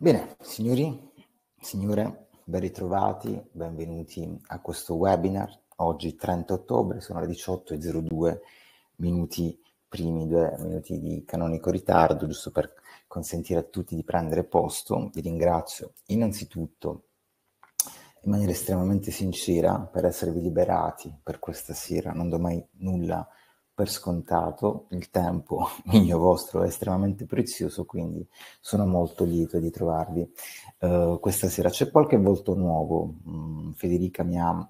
Bene, signori, signore, ben ritrovati, benvenuti a questo webinar. Oggi 30 ottobre, sono le 18.02 minuti primi due minuti di canonico ritardo, giusto per consentire a tutti di prendere posto. Vi ringrazio innanzitutto in maniera estremamente sincera per esservi liberati per questa sera. Non do mai nulla per scontato, il tempo mio vostro è estremamente prezioso, quindi sono molto lieto di trovarvi uh, questa sera. C'è qualche volto nuovo, mm, Federica mi ha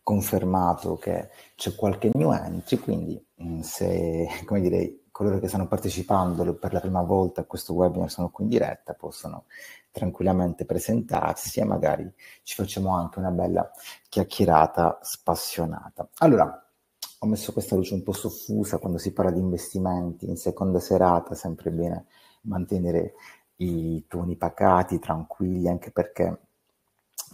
confermato che c'è qualche new entry, quindi mm, se, come dire, coloro che stanno partecipando per la prima volta a questo webinar sono qui in diretta, possono tranquillamente presentarsi e magari ci facciamo anche una bella chiacchierata spassionata. Allora, ho messo questa luce un po' soffusa quando si parla di investimenti in seconda serata, sempre bene mantenere i toni pacati, tranquilli, anche perché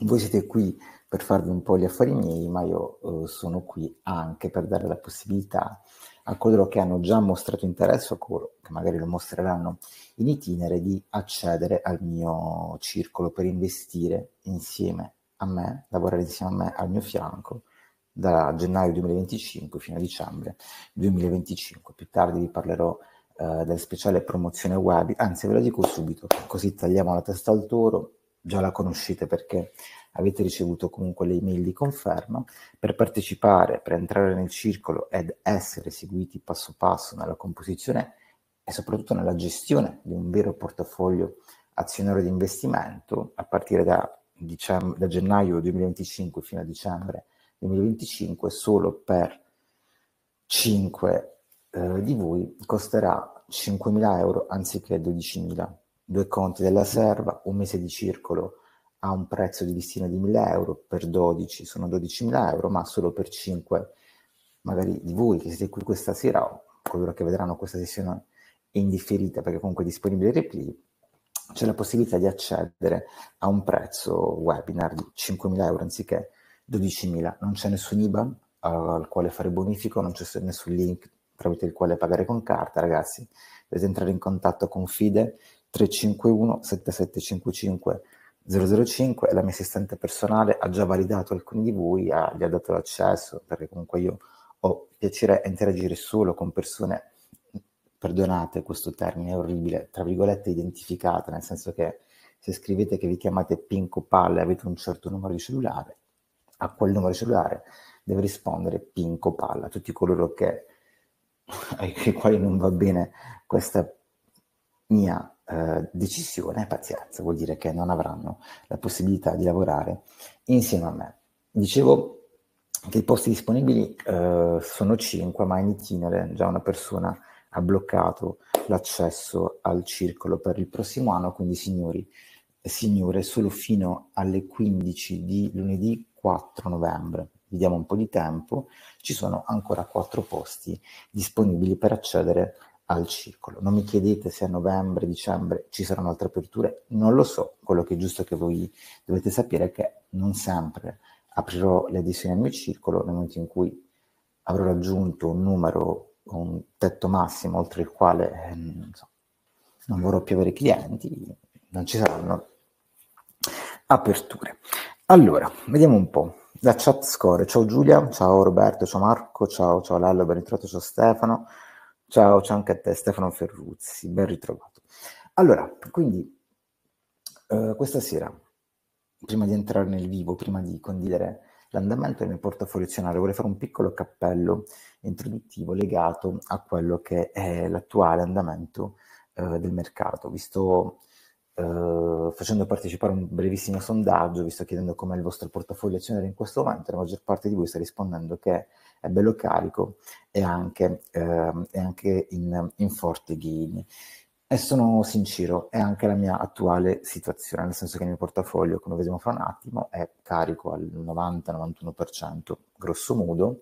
voi siete qui per farvi un po' gli affari miei, ma io eh, sono qui anche per dare la possibilità a coloro che hanno già mostrato interesse a coloro che magari lo mostreranno in itinere di accedere al mio circolo per investire insieme a me, lavorare insieme a me al mio fianco da gennaio 2025 fino a dicembre 2025. Più tardi vi parlerò eh, del speciale promozione web, anzi ve lo dico subito, così tagliamo la testa al toro, già la conoscete perché avete ricevuto comunque le email di conferma. Per partecipare, per entrare nel circolo ed essere seguiti passo passo nella composizione e soprattutto nella gestione di un vero portafoglio azionario di investimento a partire da, dicem- da gennaio 2025 fino a dicembre 2025 solo per 5 eh, di voi costerà 5.000 euro anziché 12.000. Due conti della serva, un mese di circolo a un prezzo di listino di 1.000 euro, per 12 sono 12.000 euro, ma solo per 5 magari di voi che siete qui questa sera o coloro che vedranno questa sessione indifferita perché comunque è disponibile il replay, c'è la possibilità di accedere a un prezzo webinar di 5.000 euro anziché 12.000. Non c'è nessun IBAN al quale fare bonifico, non c'è nessun link tramite il quale pagare con carta, ragazzi. Dovete entrare in contatto con Fide 351 7755 005 e la mia assistente personale ha già validato alcuni di voi, ha, gli ha dato l'accesso, perché comunque io ho piacere a interagire solo con persone, perdonate questo termine, è orribile, tra virgolette identificate, nel senso che se scrivete che vi chiamate Pinco Palle avete un certo numero di cellulare, a quel numero cellulare deve rispondere Pinco Palla, tutti coloro che, ai quali non va bene questa mia eh, decisione, pazienza, vuol dire che non avranno la possibilità di lavorare insieme a me. Dicevo che i posti disponibili eh, sono 5, ma in itinere già una persona ha bloccato l'accesso al circolo per il prossimo anno, quindi signori e signore, solo fino alle 15 di lunedì 4 novembre, vi diamo un po' di tempo, ci sono ancora quattro posti disponibili per accedere al circolo. Non mi chiedete se a novembre, dicembre ci saranno altre aperture, non lo so, quello che è giusto che voi dovete sapere è che non sempre aprirò le adesioni al mio circolo. Nel momento in cui avrò raggiunto un numero, un tetto massimo oltre il quale eh, non, so, non vorrò più avere clienti, non ci saranno aperture. Allora, vediamo un po'. La chat score. Ciao Giulia, ciao Roberto, ciao Marco, ciao, ciao Lallo, ben ritrovato, ciao Stefano. Ciao, ciao anche a te Stefano Ferruzzi, ben ritrovato. Allora, quindi eh, questa sera, prima di entrare nel vivo, prima di condividere l'andamento del mio portafoglio azionario, vorrei fare un piccolo cappello introduttivo legato a quello che è l'attuale andamento eh, del mercato. Visto eh, facendo partecipare un brevissimo sondaggio, vi sto chiedendo com'è il vostro portafoglio azionario in questo momento, la maggior parte di voi sta rispondendo che è bello carico e anche, eh, è anche in, in forte gain. E sono sincero, è anche la mia attuale situazione, nel senso che il mio portafoglio, come vedremo fra un attimo, è carico al 90-91%, grosso modo.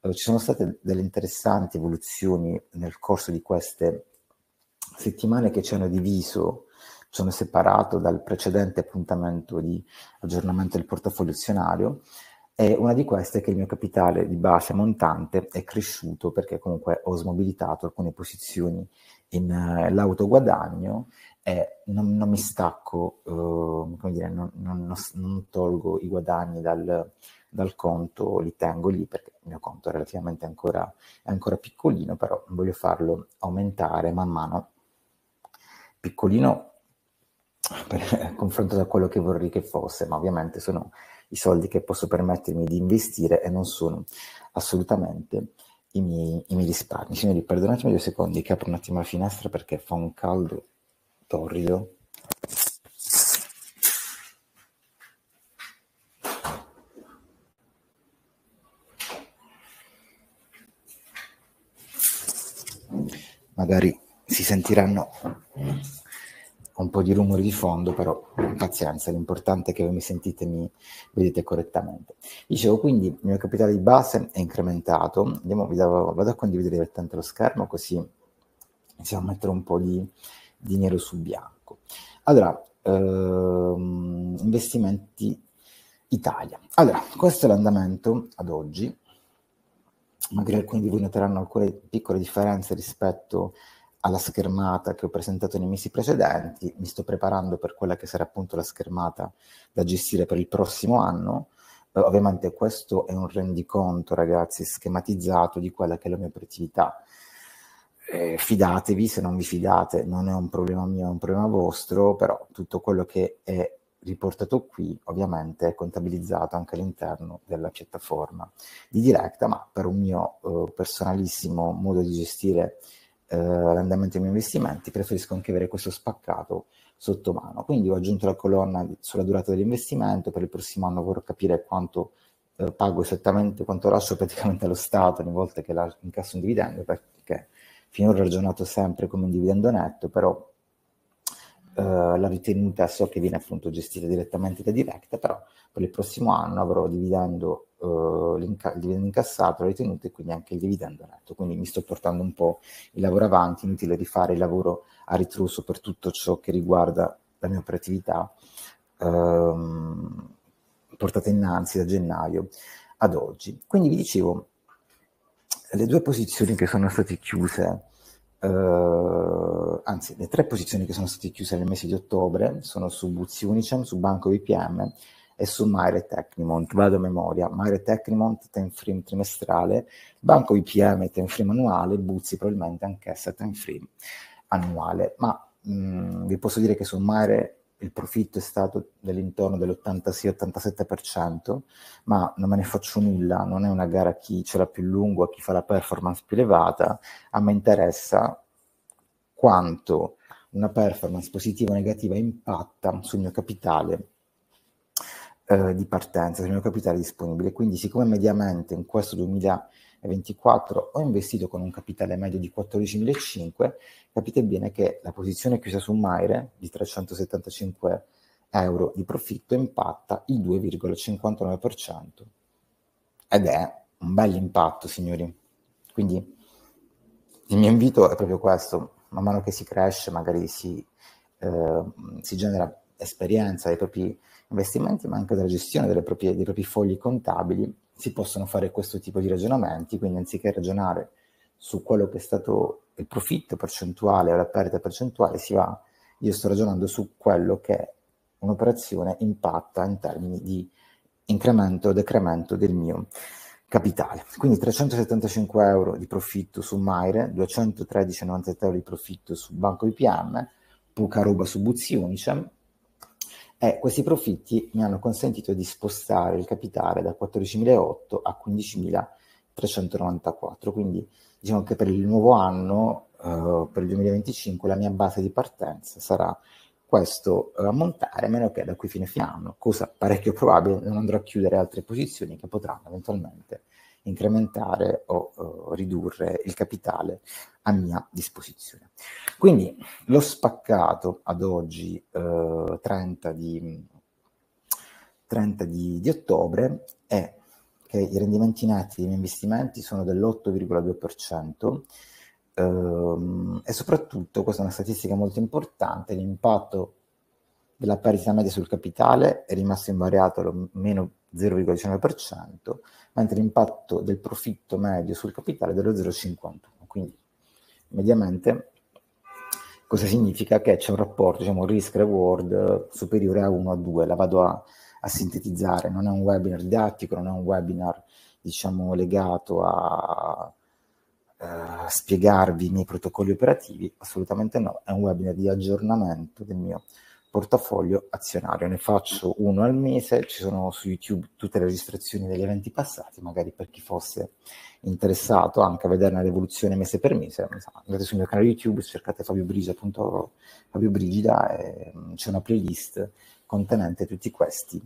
Eh, ci sono state delle interessanti evoluzioni nel corso di queste settimane che ci hanno diviso sono separato dal precedente appuntamento di aggiornamento del portafoglio azionario e una di queste è che il mio capitale di base montante è cresciuto perché comunque ho smobilitato alcune posizioni in uh, l'autoguadagno e non, non mi stacco, uh, come dire, non, non, non, tolgo i guadagni dal, dal, conto, li tengo lì perché il mio conto è relativamente ancora, è ancora piccolino, però voglio farlo aumentare man mano. Piccolino per, confronto a quello che vorrei che fosse, ma ovviamente sono i soldi che posso permettermi di investire e non sono assolutamente i miei, i miei risparmi. Signori, perdonatemi due secondi che apro un attimo la finestra perché fa un caldo torrido. Magari si sentiranno un po' di rumori di fondo, però pazienza, l'importante è che voi mi sentite e mi vedete correttamente. Dicevo, quindi il mio capitale di base è incrementato, Andiamo, vado, vado a condividere direttamente lo schermo così iniziamo a mettere un po' di, di nero su bianco. Allora, ehm, investimenti Italia. Allora, questo è l'andamento ad oggi. Magari alcuni di voi noteranno alcune piccole differenze rispetto alla schermata che ho presentato nei mesi precedenti. Mi sto preparando per quella che sarà appunto la schermata da gestire per il prossimo anno. Eh, ovviamente questo è un rendiconto, ragazzi, schematizzato di quella che è la mia operatività eh, fidatevi, se non vi fidate non è un problema mio, è un problema vostro, però tutto quello che è riportato qui ovviamente è contabilizzato anche all'interno della piattaforma di diretta, ma per un mio eh, personalissimo modo di gestire eh, l'andamento dei miei investimenti preferisco anche avere questo spaccato sotto mano. Quindi ho aggiunto la colonna sulla durata dell'investimento, per il prossimo anno vorrò capire quanto eh, pago esattamente, quanto lascio praticamente allo Stato ogni volta che la, incasso un dividendo, perché finora ho ragionato sempre come un dividendo netto, però eh, la ritenuta so che viene appunto gestita direttamente da Directa, però per il prossimo anno avrò dividendo, eh, il dividendo incassato, la ritenuta e quindi anche il dividendo netto. Quindi mi sto portando un po' il lavoro avanti, inutile rifare il lavoro a ritroso per tutto ciò che riguarda la mia operatività ehm, portata innanzi da gennaio ad oggi. Quindi vi dicevo, le due posizioni che sono state chiuse, eh, anzi le tre posizioni che sono state chiuse nel mese di ottobre sono su Buzzi Unicem, su Banco BPM e su Maire Tecnimont. Vado a memoria, Maire Tecnimont time frame trimestrale, Banco BPM time frame annuale, Buzzi probabilmente anch'essa time frame annuale. Ma mh, mm, vi posso dire che su Maire il profitto è stato dell'intorno dell'86-87%, ma non me ne faccio nulla, non è una gara a chi ce l'ha più lungo, a chi fa la performance più elevata, a me interessa quanto una performance positiva o negativa impatta sul mio capitale eh, di partenza, sul mio capitale disponibile. Quindi siccome mediamente in questo 2000 24 ho investito con un capitale medio di 14.500, capite bene che la posizione chiusa su Maire di 375 euro di profitto impatta il 2,59%. Ed è un bel impatto, signori. Quindi il mio invito è proprio questo, man mano che si cresce, magari si, eh, si genera esperienza dei propri investimenti, ma anche della gestione proprie, dei propri fogli contabili, si possono fare questo tipo di ragionamenti, quindi anziché ragionare su quello che è stato il profitto percentuale o la perdita percentuale, si va, io sto ragionando su quello che un'operazione impatta in termini di incremento o decremento del mio capitale. Quindi 375 euro di profitto su Maire, 213,97 euro di profitto su Banco IPM, poca roba su Buzzi Unicem, e questi profitti mi hanno consentito di spostare il capitale da 14.008 a 15.394. Quindi diciamo che per il nuovo anno, uh, per il 2025, la mia base di partenza sarà questo ammontare, a meno che da qui fine fine anno, cosa parecchio probabile, non andrò a chiudere altre posizioni che potranno eventualmente incrementare o uh, ridurre il capitale a mia disposizione. Quindi lo spaccato ad oggi eh, 30, di, 30 di, di, ottobre è che i rendimenti netti dei miei investimenti sono dell'8,2% ehm, e soprattutto, questa è una statistica molto importante, l'impatto della perdita media sul capitale è rimasto invariato allo meno 0,19%, mentre l'impatto del profitto medio sul capitale è dello 0,51%. Quindi mediamente Cosa significa? Che c'è un rapporto, diciamo, risk-reward superiore a 1 a 2, la vado a, a sintetizzare, non è un webinar didattico, non è un webinar, diciamo, legato a uh, spiegarvi i miei protocolli operativi, assolutamente no, è un webinar di aggiornamento del mio portafoglio azionario. Ne faccio uno al mese, ci sono su YouTube tutte le registrazioni degli eventi passati, magari per chi fosse interessato anche a vederne l'evoluzione mese per mese. Andate sul mio canale YouTube, cercate Fabio Brigida, Fabio Brigida, e mm, c'è una playlist contenente tutti questi,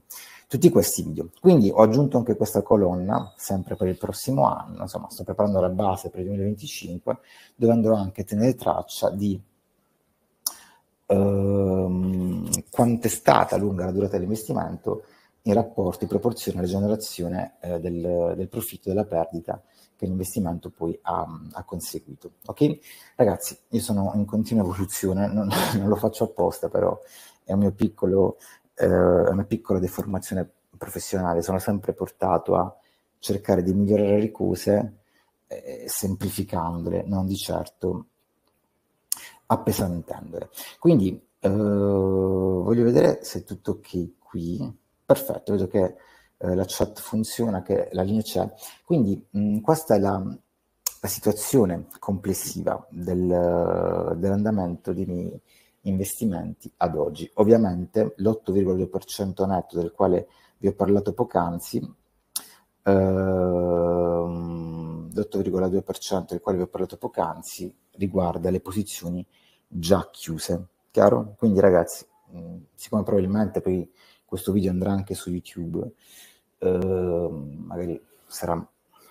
tutti questi video. Quindi ho aggiunto anche questa colonna, sempre per il prossimo anno, insomma sto preparando la base per il 2025, dove andrò anche a tenere traccia di ehm, quanto è stata lunga la durata dell'investimento in rapporto, in proporzione alla generazione eh, del, del, profitto della perdita che l'investimento poi ha, ha, conseguito. Ok? Ragazzi, io sono in continua evoluzione, non, non lo faccio apposta, però è un piccolo, eh, una piccola deformazione professionale, sono sempre portato a cercare di migliorare le cose eh, semplificandole, non di certo appesantendole. Quindi eh, voglio vedere se è tutto ok qui. Perfetto, vedo che eh, la chat funziona, che la linea c'è. Quindi mh, mm, questa è la, la situazione complessiva del, dell'andamento dei miei investimenti ad oggi. Ovviamente l'8,2% netto del quale vi ho parlato poc'anzi, ehm, l'8,2% del quale vi ho parlato poc'anzi riguarda le posizioni già chiuse. Chiaro? Quindi ragazzi, mh, siccome probabilmente poi questo video andrà anche su YouTube, eh, magari sarà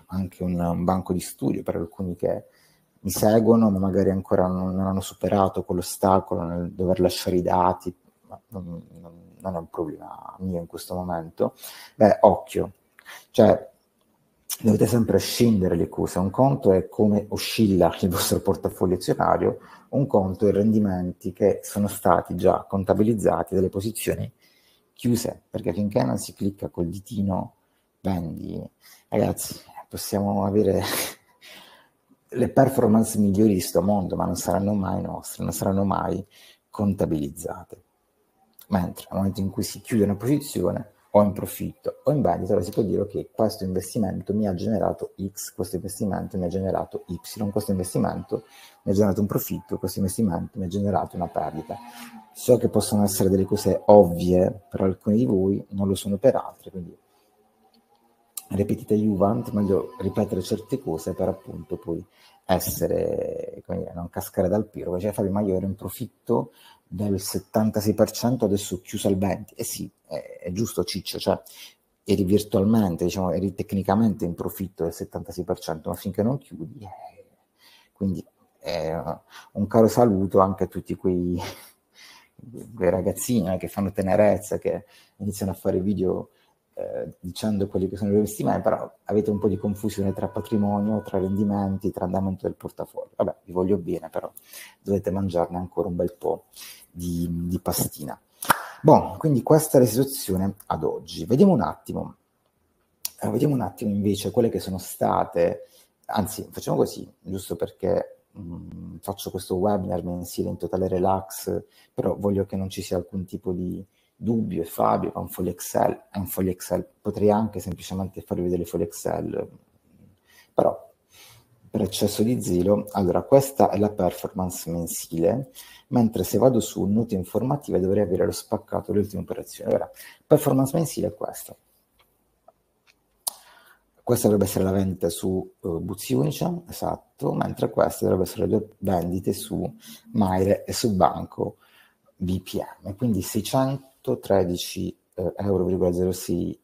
anche un, un, banco di studio per alcuni che mi seguono, ma magari ancora non, non hanno superato quell'ostacolo nel dover lasciare i dati, non, non, è un problema mio in questo momento. Beh, occhio, cioè dovete sempre scendere le cose. Un conto è come oscilla il vostro portafoglio azionario, un conto è i rendimenti che sono stati già contabilizzati dalle posizioni chiuse, perché finché non si clicca col ditino vendi, ragazzi, possiamo avere le performance migliori di sto mondo, ma non saranno mai nostre, non saranno mai contabilizzate. Mentre nel momento in cui si chiude una posizione, o in profitto o in vendita, allora si può dire che questo investimento mi ha generato X, questo investimento mi ha generato Y, questo investimento mi ha generato un profitto, questo investimento mi ha generato una perdita. So che possono essere delle cose ovvie per alcuni di voi, non lo sono per altri, quindi ripetite Juvent, meglio ripetere certe cose per appunto poi essere, come dire, non cascare dal piro, cioè Fabio, ma io ero in profitto del 76%, adesso chiuso al 20%, eh sì, è, è giusto Ciccio, cioè eri virtualmente, diciamo, eri tecnicamente in profitto del 76%, ma finché non chiudi, eh, quindi eh, un caro saluto anche a tutti quei, quei ragazzini eh, che fanno tenerezza, che iniziano a fare video eh, dicendo quelli che sono gli investimenti, però avete un po' di confusione tra patrimonio, tra rendimenti, tra andamento del portafoglio. Vabbè, vi voglio bene, però dovete mangiarne ancora un bel po' di, di pastina. Bon, quindi questa è la situazione ad oggi. Vediamo un attimo, eh, vediamo un attimo invece quelle che sono state, anzi facciamo così, giusto perché mh, mm, faccio questo webinar mensile in totale relax, però voglio che non ci sia alcun tipo di dubbio e Fabio ha un foglio Excel, è un foglio Excel, potrei anche semplicemente farvi vedere il foglio Excel, però per eccesso di zelo, allora questa è la performance mensile, mentre se vado su note informative dovrei avere lo spaccato delle ultime operazioni. Allora, performance mensile è questa. Questa dovrebbe essere la vendita su uh, Buzzi Unica, esatto, mentre queste dovrebbero essere le vendite su Maire e su Banco BPM, quindi 600 113,06 eh, euro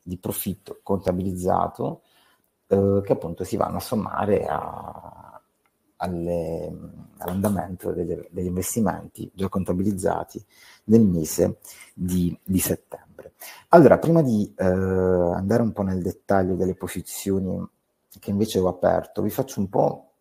di profitto contabilizzato eh, che appunto si vanno a sommare a, alle, all'andamento degli, degli, investimenti già contabilizzati nel mese di, di settembre. Allora, prima di eh, andare un po' nel dettaglio delle posizioni che invece ho aperto, vi faccio un po',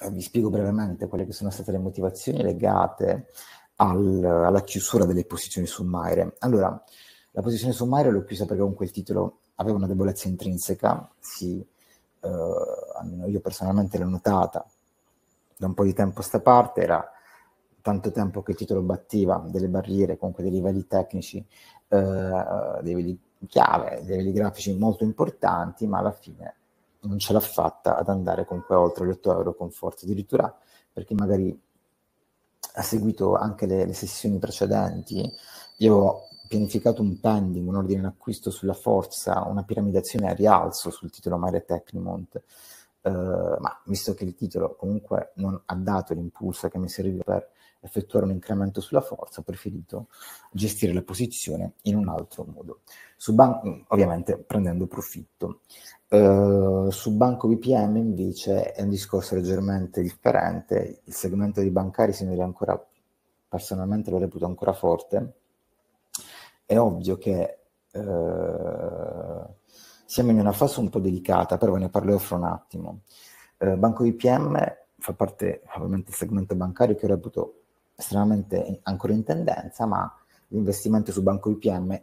eh, vi spiego brevemente quelle che sono state le motivazioni legate al, alla chiusura delle posizioni su Maire. Allora, la posizione Maire l'ho chiusa perché comunque il titolo aveva una debolezza intrinseca, sì, eh, almeno io personalmente l'ho notata da un po' di tempo a sta parte, era tanto tempo che il titolo batteva delle barriere, comunque dei livelli tecnici, eh, dei livelli chiave, dei livelli grafici molto importanti, ma alla fine non ce l'ha fatta ad andare comunque oltre gli 8 euro con forza, addirittura perché magari ha seguito anche le, le sessioni precedenti, io ho pianificato un pending, un ordine d'acquisto sulla forza, una piramidazione a rialzo sul titolo Mare Tecnimont, eh, ma visto che il titolo comunque non ha dato l'impulso che mi serviva per effettuare un incremento sulla forza, ho preferito gestire la posizione in un altro modo, ban- ovviamente prendendo profitto. Uh, su Banco BPM invece è un discorso leggermente differente, il segmento dei bancari si vede ancora, personalmente lo reputo ancora forte, è ovvio che uh, siamo in una fase un po' delicata, però ve ne parlerò fra un attimo. Uh, Banco BPM fa parte ovviamente del segmento bancario che reputo estremamente ancora in tendenza, ma l'investimento su Banco IPM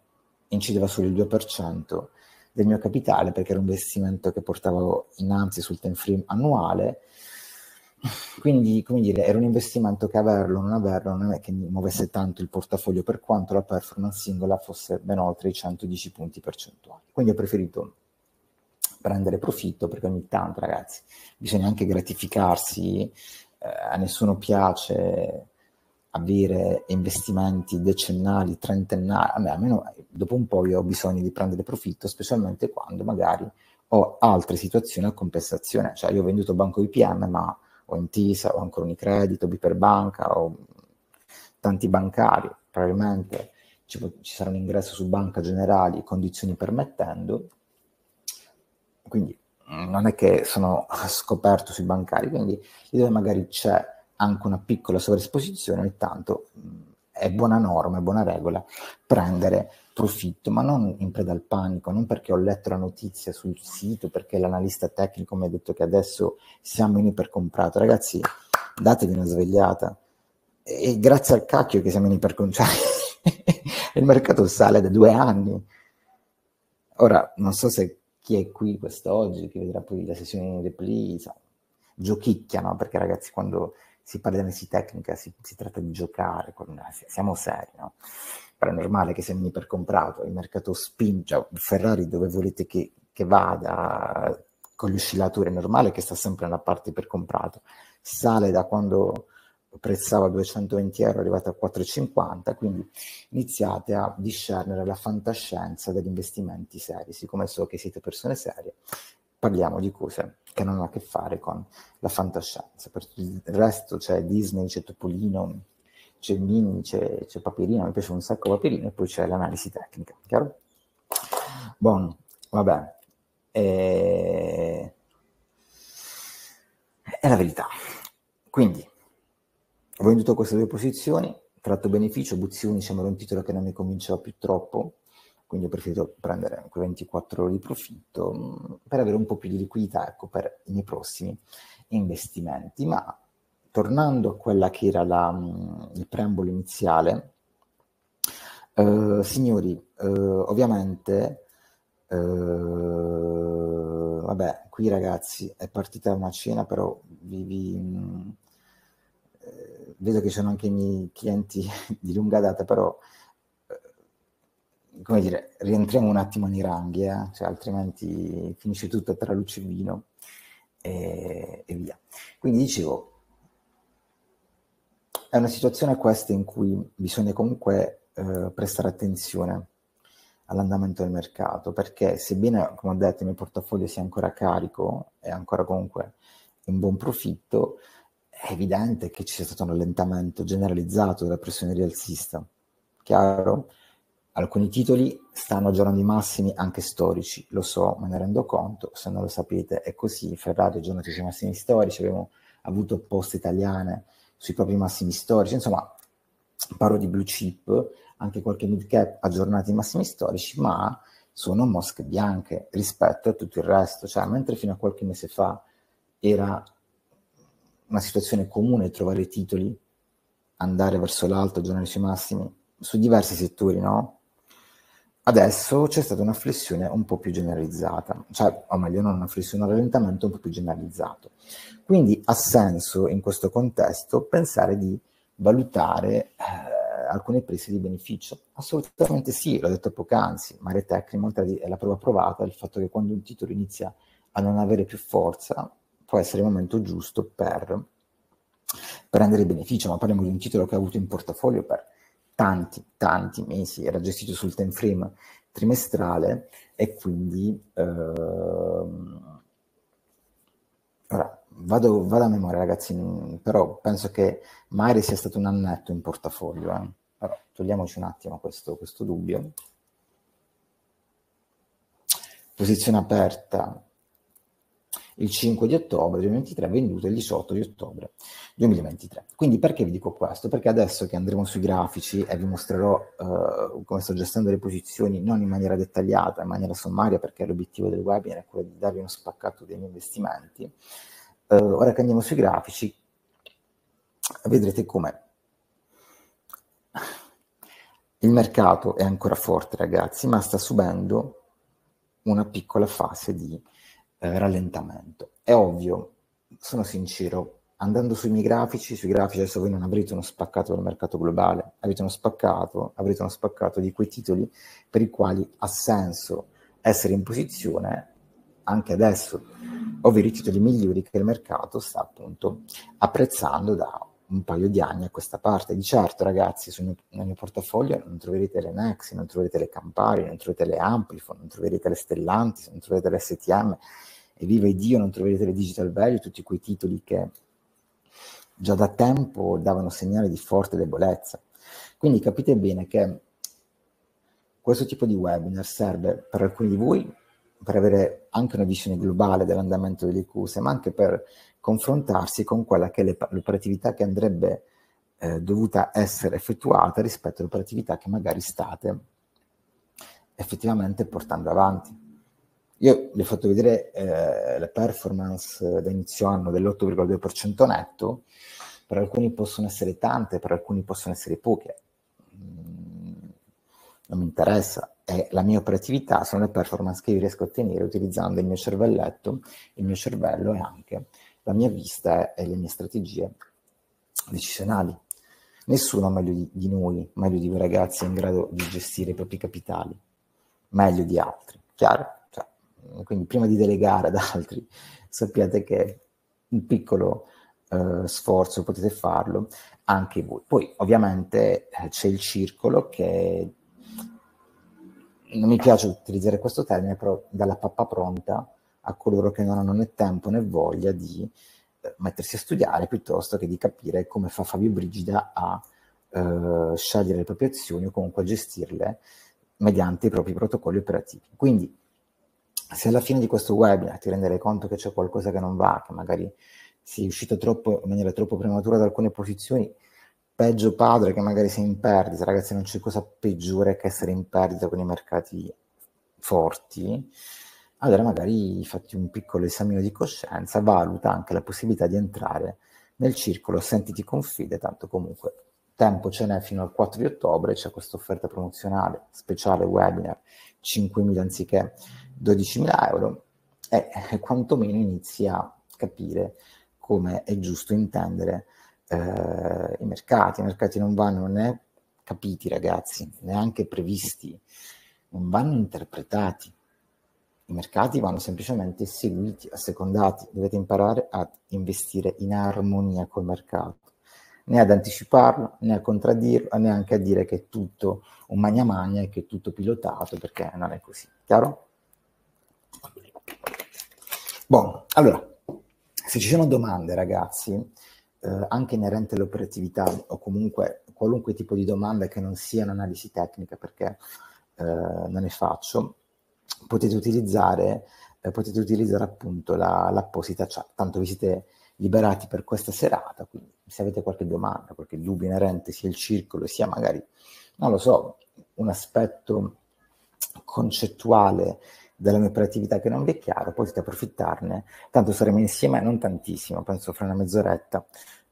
incideva solo il 2% del mio capitale perché era un investimento che portavo innanzi sul time frame annuale. Quindi, come dire, era un investimento che averlo o non averlo non è che mi muovesse tanto il portafoglio per quanto la performance singola fosse ben oltre i 110 punti percentuali. Quindi ho preferito prendere profitto perché ogni tanto, ragazzi, bisogna anche gratificarsi, eh, a nessuno piace avere investimenti decennali, trentennali, a me almeno dopo un po' io ho bisogno di prendere profitto, specialmente quando magari ho altre situazioni a compensazione, cioè io ho venduto Banco IPM ma ho Intisa, ho ancora Unicredito, Biperbanca, ho tanti bancari, probabilmente ci, ci sarà un ingresso su banca generali, condizioni permettendo, quindi non è che sono scoperto sui bancari, quindi dove magari c'è anche una piccola sovraesposizione, ogni tanto è buona norma, è buona regola prendere profitto, ma non in preda al panico, non perché ho letto la notizia sul sito, perché l'analista tecnico mi ha detto che adesso siamo in ipercomprato. Ragazzi, datevi una svegliata. E grazie al cacchio che siamo in ipercomprato, il mercato sale da due anni. Ora, non so se chi è qui quest'oggi, che vedrà poi la sessione in replay, giochicchiano, perché ragazzi, quando si parla di analisi tecnica, si, si tratta di giocare, siamo seri, no? Però è normale che se mi comprato, il mercato spinge, Ferrari dove volete che, che vada con gli oscillatori, è normale che sta sempre nella parte per comprato, sale da quando prezzava 220 euro, è arrivato a 4,50, quindi iniziate a discernere la fantascienza degli investimenti seri, siccome so che siete persone serie, parliamo di cose che non hanno a che fare con la fantascienza. Per il resto c'è Disney, c'è Topolino, c'è Mini, c'è, c'è Paperino, mi piace un sacco Paperino e poi c'è l'analisi tecnica, chiaro? Buono, vabbè. E... È la verità. Quindi, ho venduto queste due posizioni, tratto beneficio, Buzioni, era un titolo che non mi convinceva più troppo, quindi ho preferito prendere quei 24 ore di profitto mm, per avere un po' più di liquidità ecco, per i miei prossimi investimenti. Ma tornando a quella che era la, mm, il preambolo iniziale, eh, signori, eh, ovviamente, eh, vabbè, qui ragazzi è partita una cena, però vi, vi mm, eh, vedo che ci sono anche i miei clienti di lunga data, però come dire, rientriamo un attimo nei ranghi, eh? cioè, altrimenti finisce tutto tra luce e vino e, e via. Quindi dicevo, è una situazione questa in cui bisogna comunque eh, prestare attenzione all'andamento del mercato, perché sebbene, come ho detto, il mio portafoglio sia ancora carico e ancora comunque in buon profitto, è evidente che ci sia stato un allentamento generalizzato della pressione rialzista. Chiaro? Alcuni titoli stanno aggiornando i massimi anche storici, lo so, me ne rendo conto, se non lo sapete è così, Ferrari aggiorna i massimi storici, abbiamo avuto poste italiane sui propri massimi storici, insomma parlo di blue chip, anche qualche mid cap aggiornati i massimi storici, ma sono mosche bianche rispetto a tutto il resto, cioè mentre fino a qualche mese fa era una situazione comune trovare titoli, andare verso l'alto, aggiornare i suoi massimi, su diversi settori, no? Adesso c'è stata una flessione un po' più generalizzata, cioè, o meglio, non una flessione, un rallentamento un po' più generalizzato. Quindi ha senso in questo contesto pensare di valutare eh, alcune prese di beneficio? Assolutamente sì, l'ho detto poc'anzi, Mare Tecni è la prova provata del fatto che quando un titolo inizia a non avere più forza, può essere il momento giusto per prendere beneficio, ma parliamo di un titolo che ha avuto in portafoglio per tanti, tanti mesi, era gestito sul time frame trimestrale e quindi ehm, ora vado, vado, a memoria ragazzi, però penso che Maire sia stato un annetto in portafoglio, eh. però togliamoci un attimo questo, questo dubbio. Posizione aperta il 5 di ottobre 2023, venduto il 18 di ottobre 2023. Quindi perché vi dico questo? Perché adesso che andremo sui grafici e vi mostrerò uh, come sto gestendo le posizioni non in maniera dettagliata, in maniera sommaria, perché l'obiettivo del webinar è quello di darvi uno spaccato dei miei investimenti, uh, ora che andiamo sui grafici vedrete come il mercato è ancora forte ragazzi, ma sta subendo una piccola fase di eh, rallentamento. È ovvio, sono sincero, andando sui miei grafici, sui grafici adesso voi non avrete uno spaccato del mercato globale, avete uno spaccato, avrete uno spaccato di quei titoli per i quali ha senso essere in posizione anche adesso, ovvero i titoli migliori che il mercato sta appunto apprezzando da un paio di anni a questa parte. Di certo, ragazzi, sul mio, nel mio portafoglio non troverete le Nexi, non troverete le Campari, non troverete le Amplifon, non troverete le Stellantis, non troverete le STM, e viva Dio non troverete le digital value, tutti quei titoli che già da tempo davano segnali di forte debolezza. Quindi capite bene che questo tipo di webinar serve per alcuni di voi per avere anche una visione globale dell'andamento delle cose, ma anche per confrontarsi con quella che è l'operatività che andrebbe eh, dovuta essere effettuata rispetto all'operatività che magari state effettivamente portando avanti. Io vi ho fatto vedere eh, le performance da inizio anno dell'8,2% netto, per alcuni possono essere tante, per alcuni possono essere poche. Mm, non mi interessa, è la mia operatività, sono le performance che io riesco a ottenere utilizzando il mio cervelletto, il mio cervello e anche la mia vista e le mie strategie decisionali. Nessuno meglio di, di noi, meglio di voi ragazzi, è in grado di gestire i propri capitali, meglio di altri, chiaro? Quindi prima di delegare ad altri, sappiate che un piccolo eh, sforzo potete farlo anche voi. Poi ovviamente eh, c'è il circolo che non mi piace utilizzare questo termine, però dalla pappa pronta a coloro che non hanno né tempo né voglia di eh, mettersi a studiare piuttosto che di capire come fa Fabio Brigida a eh, scegliere le proprie azioni o comunque a gestirle mediante i propri protocolli operativi. Quindi se alla fine di questo webinar ti renderai conto che c'è qualcosa che non va, che magari sei uscito troppo, in maniera troppo prematura da alcune posizioni, peggio padre che magari sei in perdita, ragazzi non c'è cosa peggiore che essere in perdita con i mercati forti, allora magari fatti un piccolo esamino di coscienza, valuta anche la possibilità di entrare nel circolo, sentiti confide, tanto comunque tempo ce n'è fino al 4 di ottobre, c'è questa offerta promozionale speciale webinar 5.000 anziché 12.000 euro e eh, quantomeno inizi a capire come è giusto intendere eh, i mercati. I mercati non vanno né capiti, ragazzi, neanche previsti, non vanno interpretati. I mercati vanno semplicemente seguiti, assecondati. Dovete imparare a investire in armonia col mercato, né ad anticiparlo, né a contraddirlo, neanche a dire che è tutto un magna magna e che è tutto pilotato, perché non è così. Chiaro? Bon, allora, se ci sono domande, ragazzi, eh, anche inerenti all'operatività o comunque qualunque tipo di domanda che non sia un'analisi tecnica, perché eh, non ne faccio, potete utilizzare, eh, potete utilizzare appunto la, l'apposita chat. Tanto vi siete liberati per questa serata, quindi se avete qualche domanda, qualche dubbio inerente sia il circolo, sia magari, non lo so, un aspetto concettuale della mia operatività che non vi è chiaro, potete approfittarne, tanto saremo insieme, non tantissimo, penso fra una mezz'oretta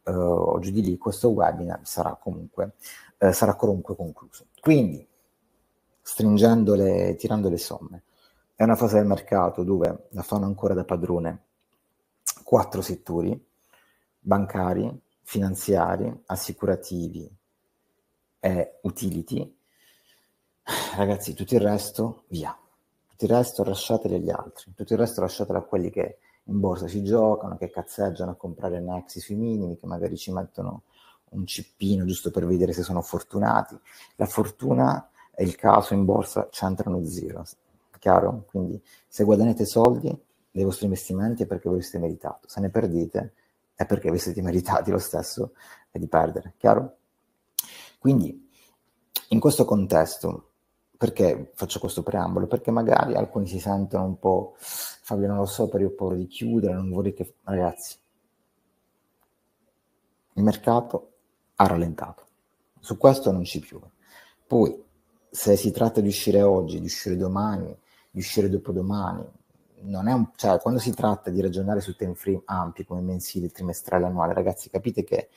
eh, o giù di lì, questo webinar sarà comunque, eh, sarà comunque concluso. Quindi, stringendo le, tirando le somme, è una fase del mercato dove la fanno ancora da padrone quattro settori, bancari, finanziari, assicurativi e utility, ragazzi, tutto il resto via. Tutto il resto lasciateli agli altri, tutto il resto lasciatelo a quelli che in borsa ci giocano, che cazzeggiano a comprare Nexi sui minimi, che magari ci mettono un cippino giusto per vedere se sono fortunati. La fortuna è il caso in borsa c'entrano zero, chiaro? Quindi se guadagnate soldi dei vostri investimenti è perché voi siete meritato, se ne perdete è perché vi siete meritati lo stesso di perdere, chiaro? Quindi in questo contesto perché faccio questo preambolo? Perché magari alcuni si sentono un po', Fabio non lo so, per io ho paura di chiudere, non vorrei che... Ragazzi, il mercato ha rallentato, su questo non ci piove. Poi, se si tratta di uscire oggi, di uscire domani, di uscire dopodomani, non è un, cioè, quando si tratta di ragionare su time frame ampi come mensile, trimestrale, annuale, ragazzi, capite che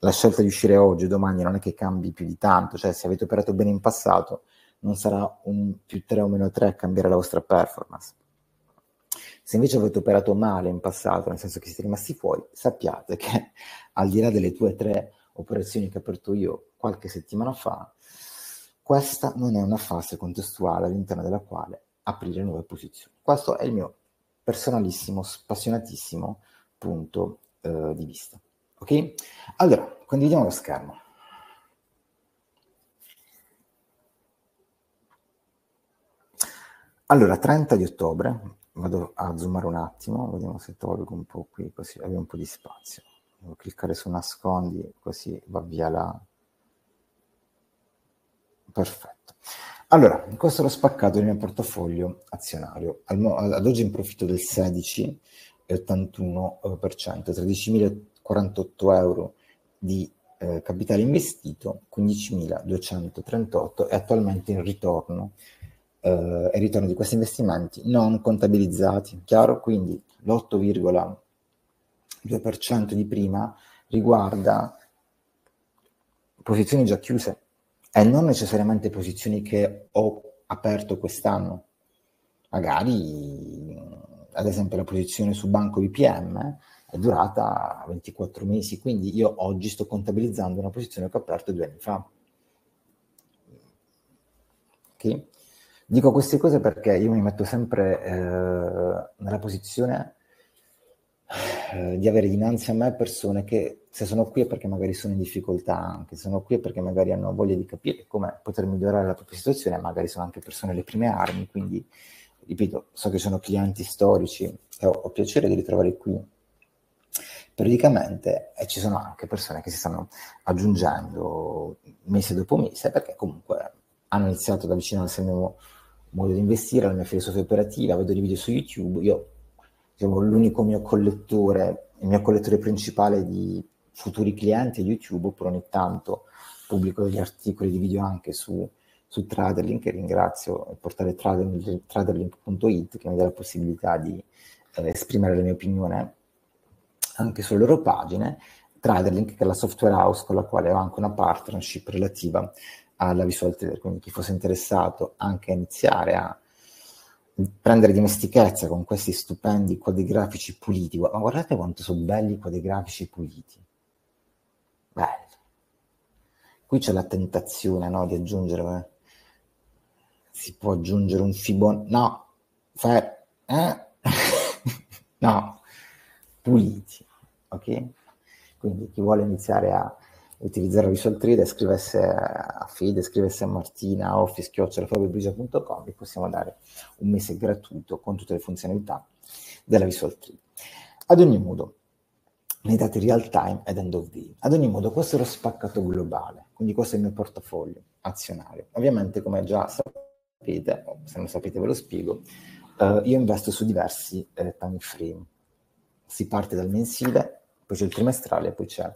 la scelta di uscire oggi o domani non è che cambi più di tanto, cioè se avete operato bene in passato, non sarà un più 3 o meno 3 a cambiare la vostra performance. Se invece avete operato male in passato, nel senso che siete rimasti fuori, sappiate che al di là delle due o tre operazioni che ho aperto io qualche settimana fa, questa non è una fase contestuale all'interno della quale aprire nuove posizioni. Questo è il mio personalissimo, spassionatissimo punto eh, di vista. Ok? Allora, condividiamo lo schermo. Allora, 30 di ottobre, vado a zoomare un attimo, vediamo se tolgo un po' qui, così abbiamo un po' di spazio. Devo cliccare su nascondi, così va via la... Perfetto. Allora, questo l'ho spaccato nel mio portafoglio azionario. Al, ad oggi in profitto del 16,81%, 13.048 euro di eh, capitale investito, 15.238 e attualmente in ritorno eh, e ritorno di questi investimenti non contabilizzati. Chiaro? Quindi l'8,2% di prima riguarda posizioni già chiuse e non necessariamente posizioni che ho aperto quest'anno. Magari, ad esempio, la posizione su Banco BPM è durata 24 mesi, quindi io oggi sto contabilizzando una posizione che ho aperto due anni fa. Ok? Dico queste cose perché io mi metto sempre eh, nella posizione eh, di avere dinanzi a me persone che se sono qui è perché magari sono in difficoltà anche, se sono qui è perché magari hanno voglia di capire come poter migliorare la propria situazione, magari sono anche persone alle prime armi, quindi ripeto, so che sono clienti storici e ho, ho piacere di ritrovare qui. Periodicamente e ci sono anche persone che si stanno aggiungendo mese dopo mese perché comunque hanno iniziato ad avvicinarsi al mio modo di investire, la mia filosofia operativa, vedo dei video su YouTube, io diciamo, l'unico mio collettore, il mio collettore principale di futuri clienti è YouTube, oppure ogni tanto pubblico degli articoli di video anche su, su Traderlink e ringrazio il portale traderlink.it che mi dà la possibilità di eh, esprimere la mia opinione anche sulle loro pagine. Traderlink, che è la software house con la quale ho anche una partnership relativa alla visual trader, quindi chi fosse interessato anche a iniziare a prendere dimestichezza con questi stupendi quadri grafici puliti, ma guardate quanto sono belli i quadri grafici puliti, belli. Qui c'è la tentazione no, di aggiungere, eh? si può aggiungere un Fibonacci, no, fer- eh? no, puliti, ok? Quindi chi vuole iniziare a utilizzare Visual 3 scrivesse a Fede, scrivesse a Martina office.com e possiamo dare un mese gratuito con tutte le funzionalità della Visual 3. Ad ogni modo, nei dati real time ed end of day. Ad ogni modo, questo è lo spaccato globale, quindi questo è il mio portafoglio azionario. Ovviamente, come già sapete, o se non sapete ve lo spiego, eh, io investo su diversi eh, time frame. Si parte dal mensile, poi c'è il trimestrale poi c'è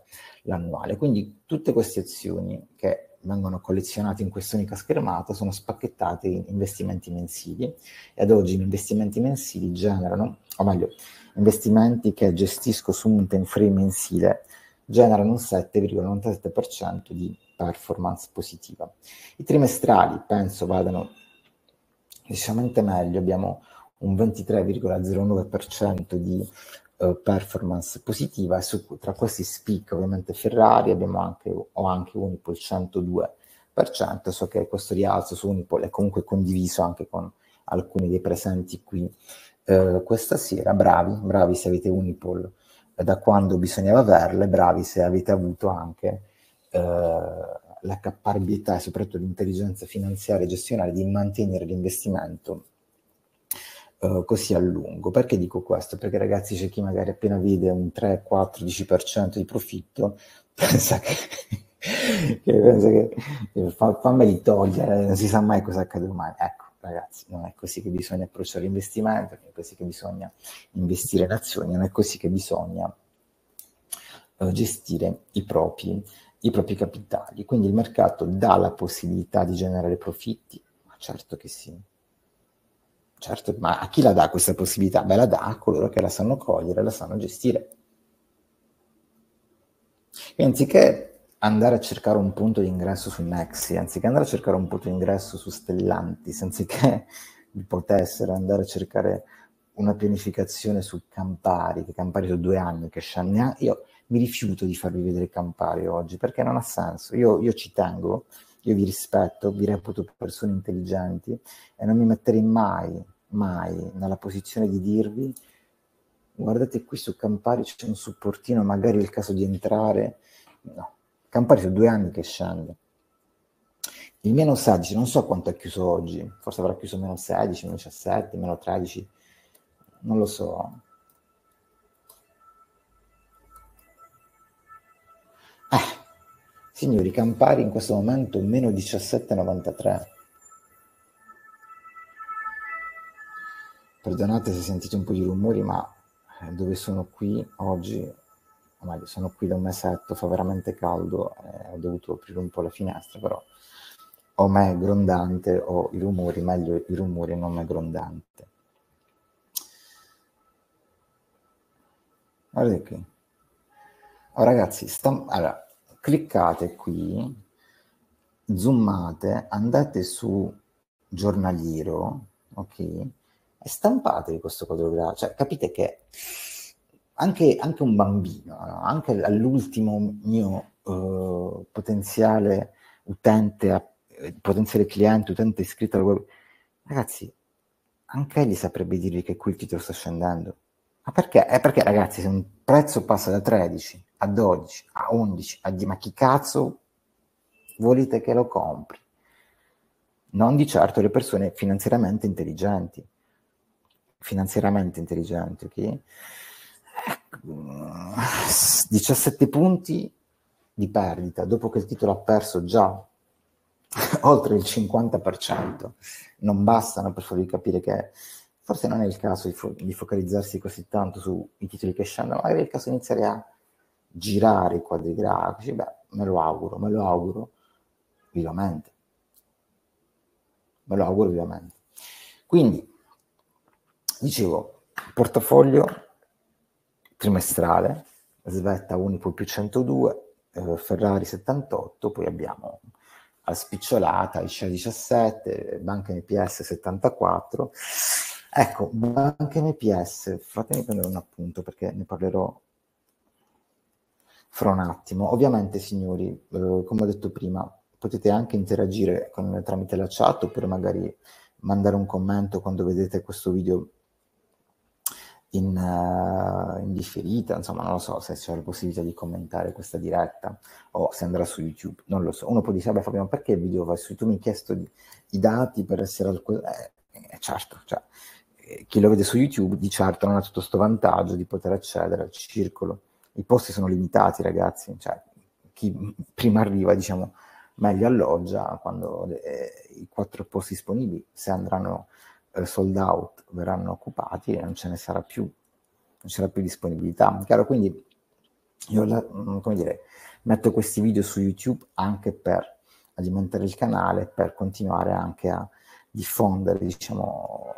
l'annuale. Quindi tutte queste azioni che vengono collezionate in quest'unica schermata sono spacchettate in investimenti mensili e ad oggi gli investimenti mensili generano, o meglio, investimenti che gestisco su un time frame mensile generano un 7,97% di performance positiva. I trimestrali penso vadano decisamente meglio, abbiamo un 23,09% di uh, performance positiva su, tra questi spicca ovviamente Ferrari, abbiamo anche, ho anche Unipol 102%, so che questo rialzo su Unipol è comunque condiviso anche con alcuni dei presenti qui uh, questa sera, bravi, bravi se avete Unipol da quando bisognava averle, bravi se avete avuto anche uh, la caparbietà e soprattutto l'intelligenza finanziaria e gestionale di mantenere l'investimento uh, così a lungo. Perché dico questo? Perché ragazzi c'è chi magari appena vede un 3, 4, 10% di profitto pensa che, che, pensa che fa, fammeli togliere, non si sa mai cosa accade domani. Ecco, ragazzi, non è così che bisogna approcciare l'investimento, non è così che bisogna investire in azioni, non è così che bisogna uh, gestire i propri i propri capitali. Quindi il mercato dà la possibilità di generare profitti? Ma certo che sì. Certo, ma a chi la dà questa possibilità? Beh, la dà a coloro che la sanno cogliere, la sanno gestire. E anziché andare a cercare un punto di ingresso su Nexi, anziché andare a cercare un punto di ingresso su Stellantis, anziché di poter andare a cercare una pianificazione su Campari, che Campari sono due anni che scende, io mi rifiuto di farvi vedere Campari oggi perché non ha senso. Io, io ci tengo, io vi rispetto, vi reputo persone intelligenti e non mi metterei mai, mai nella posizione di dirvi guardate qui su Campari c'è un supportino, magari è il caso di entrare. No, Campari sono due anni che scende. Il meno 16, non so quanto è chiuso oggi, forse avrà chiuso meno 16, meno 17, meno 13, non lo so. Eh, signori, Campari in questo momento meno 17,93. Perdonate se sentite un po' di rumori, ma eh, dove sono qui oggi, o meglio, sono qui da un mesetto, fa veramente caldo, eh, ho dovuto aprire un po' la finestra, però o me grondante o i rumori, meglio i rumori non me grondante. Guardate qui. Oh, ragazzi, sta... allora, cliccate qui, zoomate, andate su giornaliero, ok? E stampatevi questo quadrografo. Cioè, capite che anche, anche un bambino, no? anche all'ultimo mio uh, potenziale utente, potenziale cliente, utente iscritto al web, ragazzi, anche egli saprebbe dirvi che qui il titolo sta scendendo. Ma perché? È perché, ragazzi, se un prezzo passa da 13 a 12 a 11 a 10, ma chi cazzo volete che lo compri? Non di certo le persone finanziariamente intelligenti. Finanziariamente intelligenti, ok? 17 punti di perdita dopo che il titolo ha perso già oltre il 50%. Non bastano per farvi capire che forse non è il caso di, fo- di focalizzarsi così tanto sui titoli che scendono, magari è il caso di iniziare a girare i quadri grafici, beh, me lo auguro, me lo auguro vivamente. Me lo auguro vivamente. Quindi, dicevo, portafoglio trimestrale, Svetta Unipol più 102, eh, Ferrari 78, poi abbiamo la spicciolata, SHA 17, Banca NPS 74, Ecco, Banca NPS, fatemi prendere un appunto perché ne parlerò fra un attimo. Ovviamente, signori, eh, come ho detto prima, potete anche interagire con, tramite la chat oppure magari mandare un commento quando vedete questo video in, uh, in, differita, insomma non lo so se c'è la possibilità di commentare questa diretta o se andrà su YouTube, non lo so. Uno può dire, vabbè Fabio, ma perché il video va su YouTube? Mi hai chiesto di, i dati per essere al... Eh, eh, certo, cioè, chi lo vede su YouTube di certo non ha tutto questo vantaggio di poter accedere al circolo. I posti sono limitati, ragazzi, cioè chi prima arriva, diciamo, meglio alloggia quando le, i quattro posti disponibili, se andranno eh, sold out, verranno occupati e non ce ne sarà più, non sarà più disponibilità. Chiaro, quindi io, la, mm, come dire, metto questi video su YouTube anche per alimentare il canale, per continuare anche a diffondere, diciamo,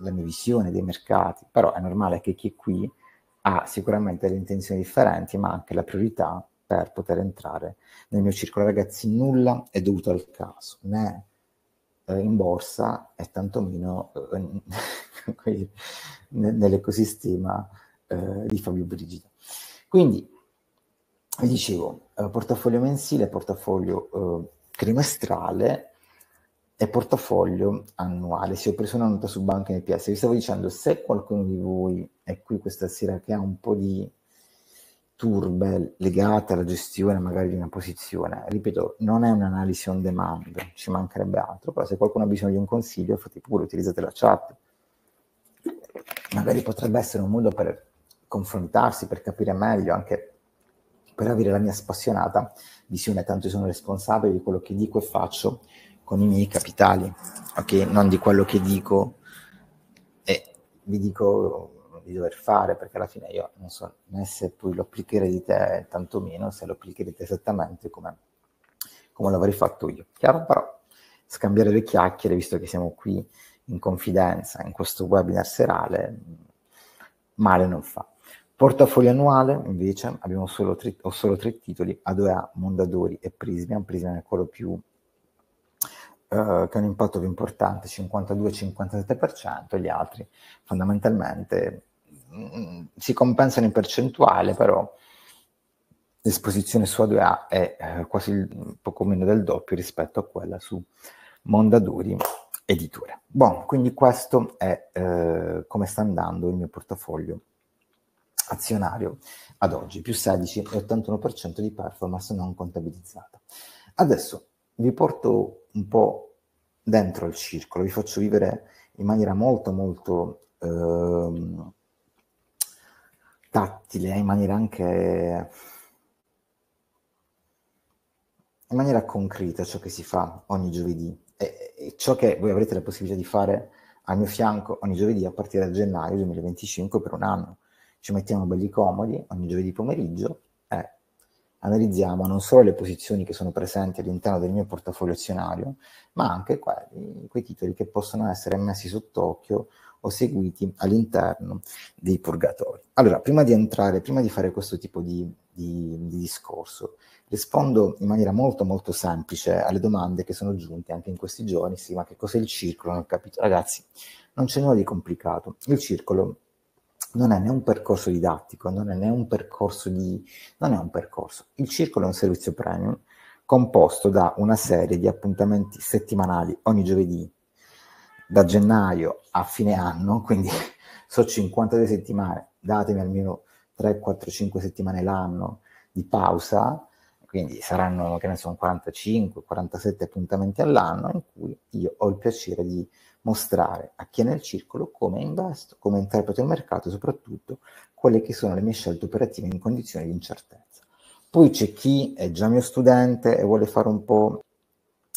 la mia visione dei mercati, però è normale che chi è qui ha sicuramente delle intenzioni differenti, ma anche la priorità per poter entrare nel mio circolo. Ragazzi, nulla è dovuto al caso, né eh, in borsa e tantomeno eh, nell'ecosistema eh, di Fabio Brigida. Quindi, vi dicevo, eh, portafoglio mensile, portafoglio eh, trimestrale e portafoglio annuale. Se ho preso una nota su Banca NPS, vi stavo dicendo, se qualcuno di voi è qui questa sera che ha un po' di turbe legate alla gestione magari di una posizione, ripeto, non è un'analisi on demand, ci mancherebbe altro, però se qualcuno ha bisogno di un consiglio, fate pure, utilizzate la chat. Magari potrebbe essere un modo per confrontarsi, per capire meglio, anche per avere la mia spassionata visione, tanto sono responsabile di quello che dico e faccio con i miei capitali, ok? Non di quello che dico e vi dico di dover fare, perché alla fine io non so né se poi lo applicherei di te, tantomeno se lo applicherete esattamente come, come l'avrei fatto io. Chiaro? Però scambiare le chiacchiere, visto che siamo qui in confidenza, in questo webinar serale, male non fa. Portafoglio annuale, invece, abbiamo solo tre, ho solo tre titoli, A2A, Mondadori e Prismian. Prismian è quello più eh, che ha un impatto più importante, 52-57%, gli altri fondamentalmente si compensano in percentuale, però l'esposizione su A2A è eh, quasi il, poco meno del doppio rispetto a quella su Mondadori Editore. Bon, quindi questo è eh, come sta andando il mio portafoglio azionario ad oggi, più 16,81% di performance non contabilizzata. Adesso vi porto un po' dentro il circolo, vi faccio vivere in maniera molto molto eh, tattile, in maniera anche in maniera concreta ciò che si fa ogni giovedì. E, e ciò che voi avrete la possibilità di fare al mio fianco ogni giovedì a partire da gennaio 2025 per un anno. Ci mettiamo belli comodi ogni giovedì pomeriggio e analizziamo non solo le posizioni che sono presenti all'interno del mio portafoglio azionario, ma anche quelli, quei titoli che possono essere messi sott'occhio o seguiti all'interno dei purgatori. Allora, prima di entrare, prima di fare questo tipo di, di, di discorso, rispondo in maniera molto molto semplice alle domande che sono giunte anche in questi giorni. Sì, ma che cos'è il circolo? Non capito. Ragazzi, non c'è nulla di complicato. Il circolo non è né un percorso didattico, non è né un percorso di... non è un percorso. Il circolo è un servizio premium composto da una serie di appuntamenti settimanali ogni giovedì da gennaio a fine anno, quindi so 52 settimane, datemi almeno 3, 4, 5 settimane l'anno di pausa, quindi saranno, che ne so, 45, 47 appuntamenti all'anno in cui io ho il piacere di mostrare a chi è nel circolo come investo, come interpreto il mercato e soprattutto quelle che sono le mie scelte operative in condizioni di incertezza. Poi c'è chi è già mio studente e vuole fare un po'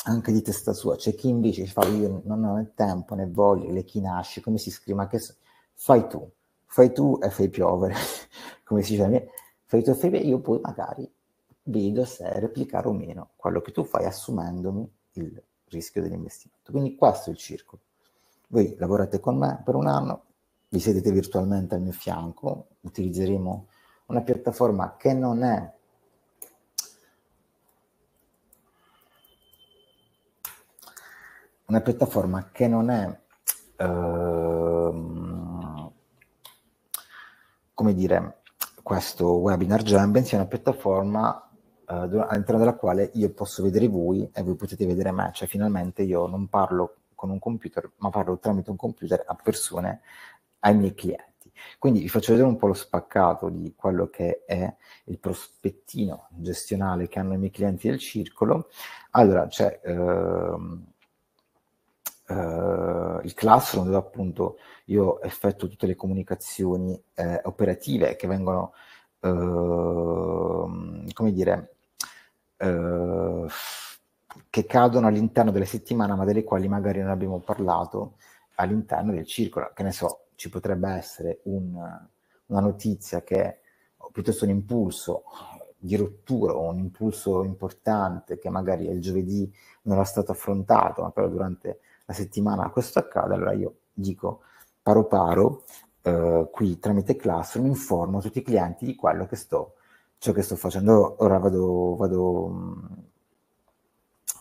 anche di testa sua, c'è chi invece fa io non ho né tempo né voglia, le chi nasce, come si scrive, che so, fai tu, fai tu e fai piovere, come si dice, fai tu e fai io poi magari vedo se replicare o meno quello che tu fai assumendomi il rischio dell'investimento. Quindi questo è il circolo. Voi lavorate con me per un anno, vi sedete virtualmente al mio fianco, utilizzeremo una piattaforma che non è una piattaforma che non è ehm, come dire questo webinar Jam, bensì una piattaforma eh, all'interno della quale io posso vedere voi e voi potete vedere me, cioè finalmente io non parlo con un computer, ma parlo tramite un computer a persone, ai miei clienti. Quindi vi faccio vedere un po' lo spaccato di quello che è il prospettino gestionale che hanno i miei clienti del circolo. Allora, c'è ehm, il classroom dove appunto io effettuo tutte le comunicazioni eh, operative che vengono, eh, come dire, eh, che cadono all'interno delle settimane, ma delle quali magari non abbiamo parlato all'interno del circolo. Che ne so, ci potrebbe essere un, una notizia che, o piuttosto un impulso di rottura o un impulso importante che magari il giovedì non era stato affrontato, ma però durante la settimana questo accade, allora io dico paro paro, eh, qui tramite Classroom informo tutti i clienti di quello che sto, ciò che sto facendo. Ora vado, vado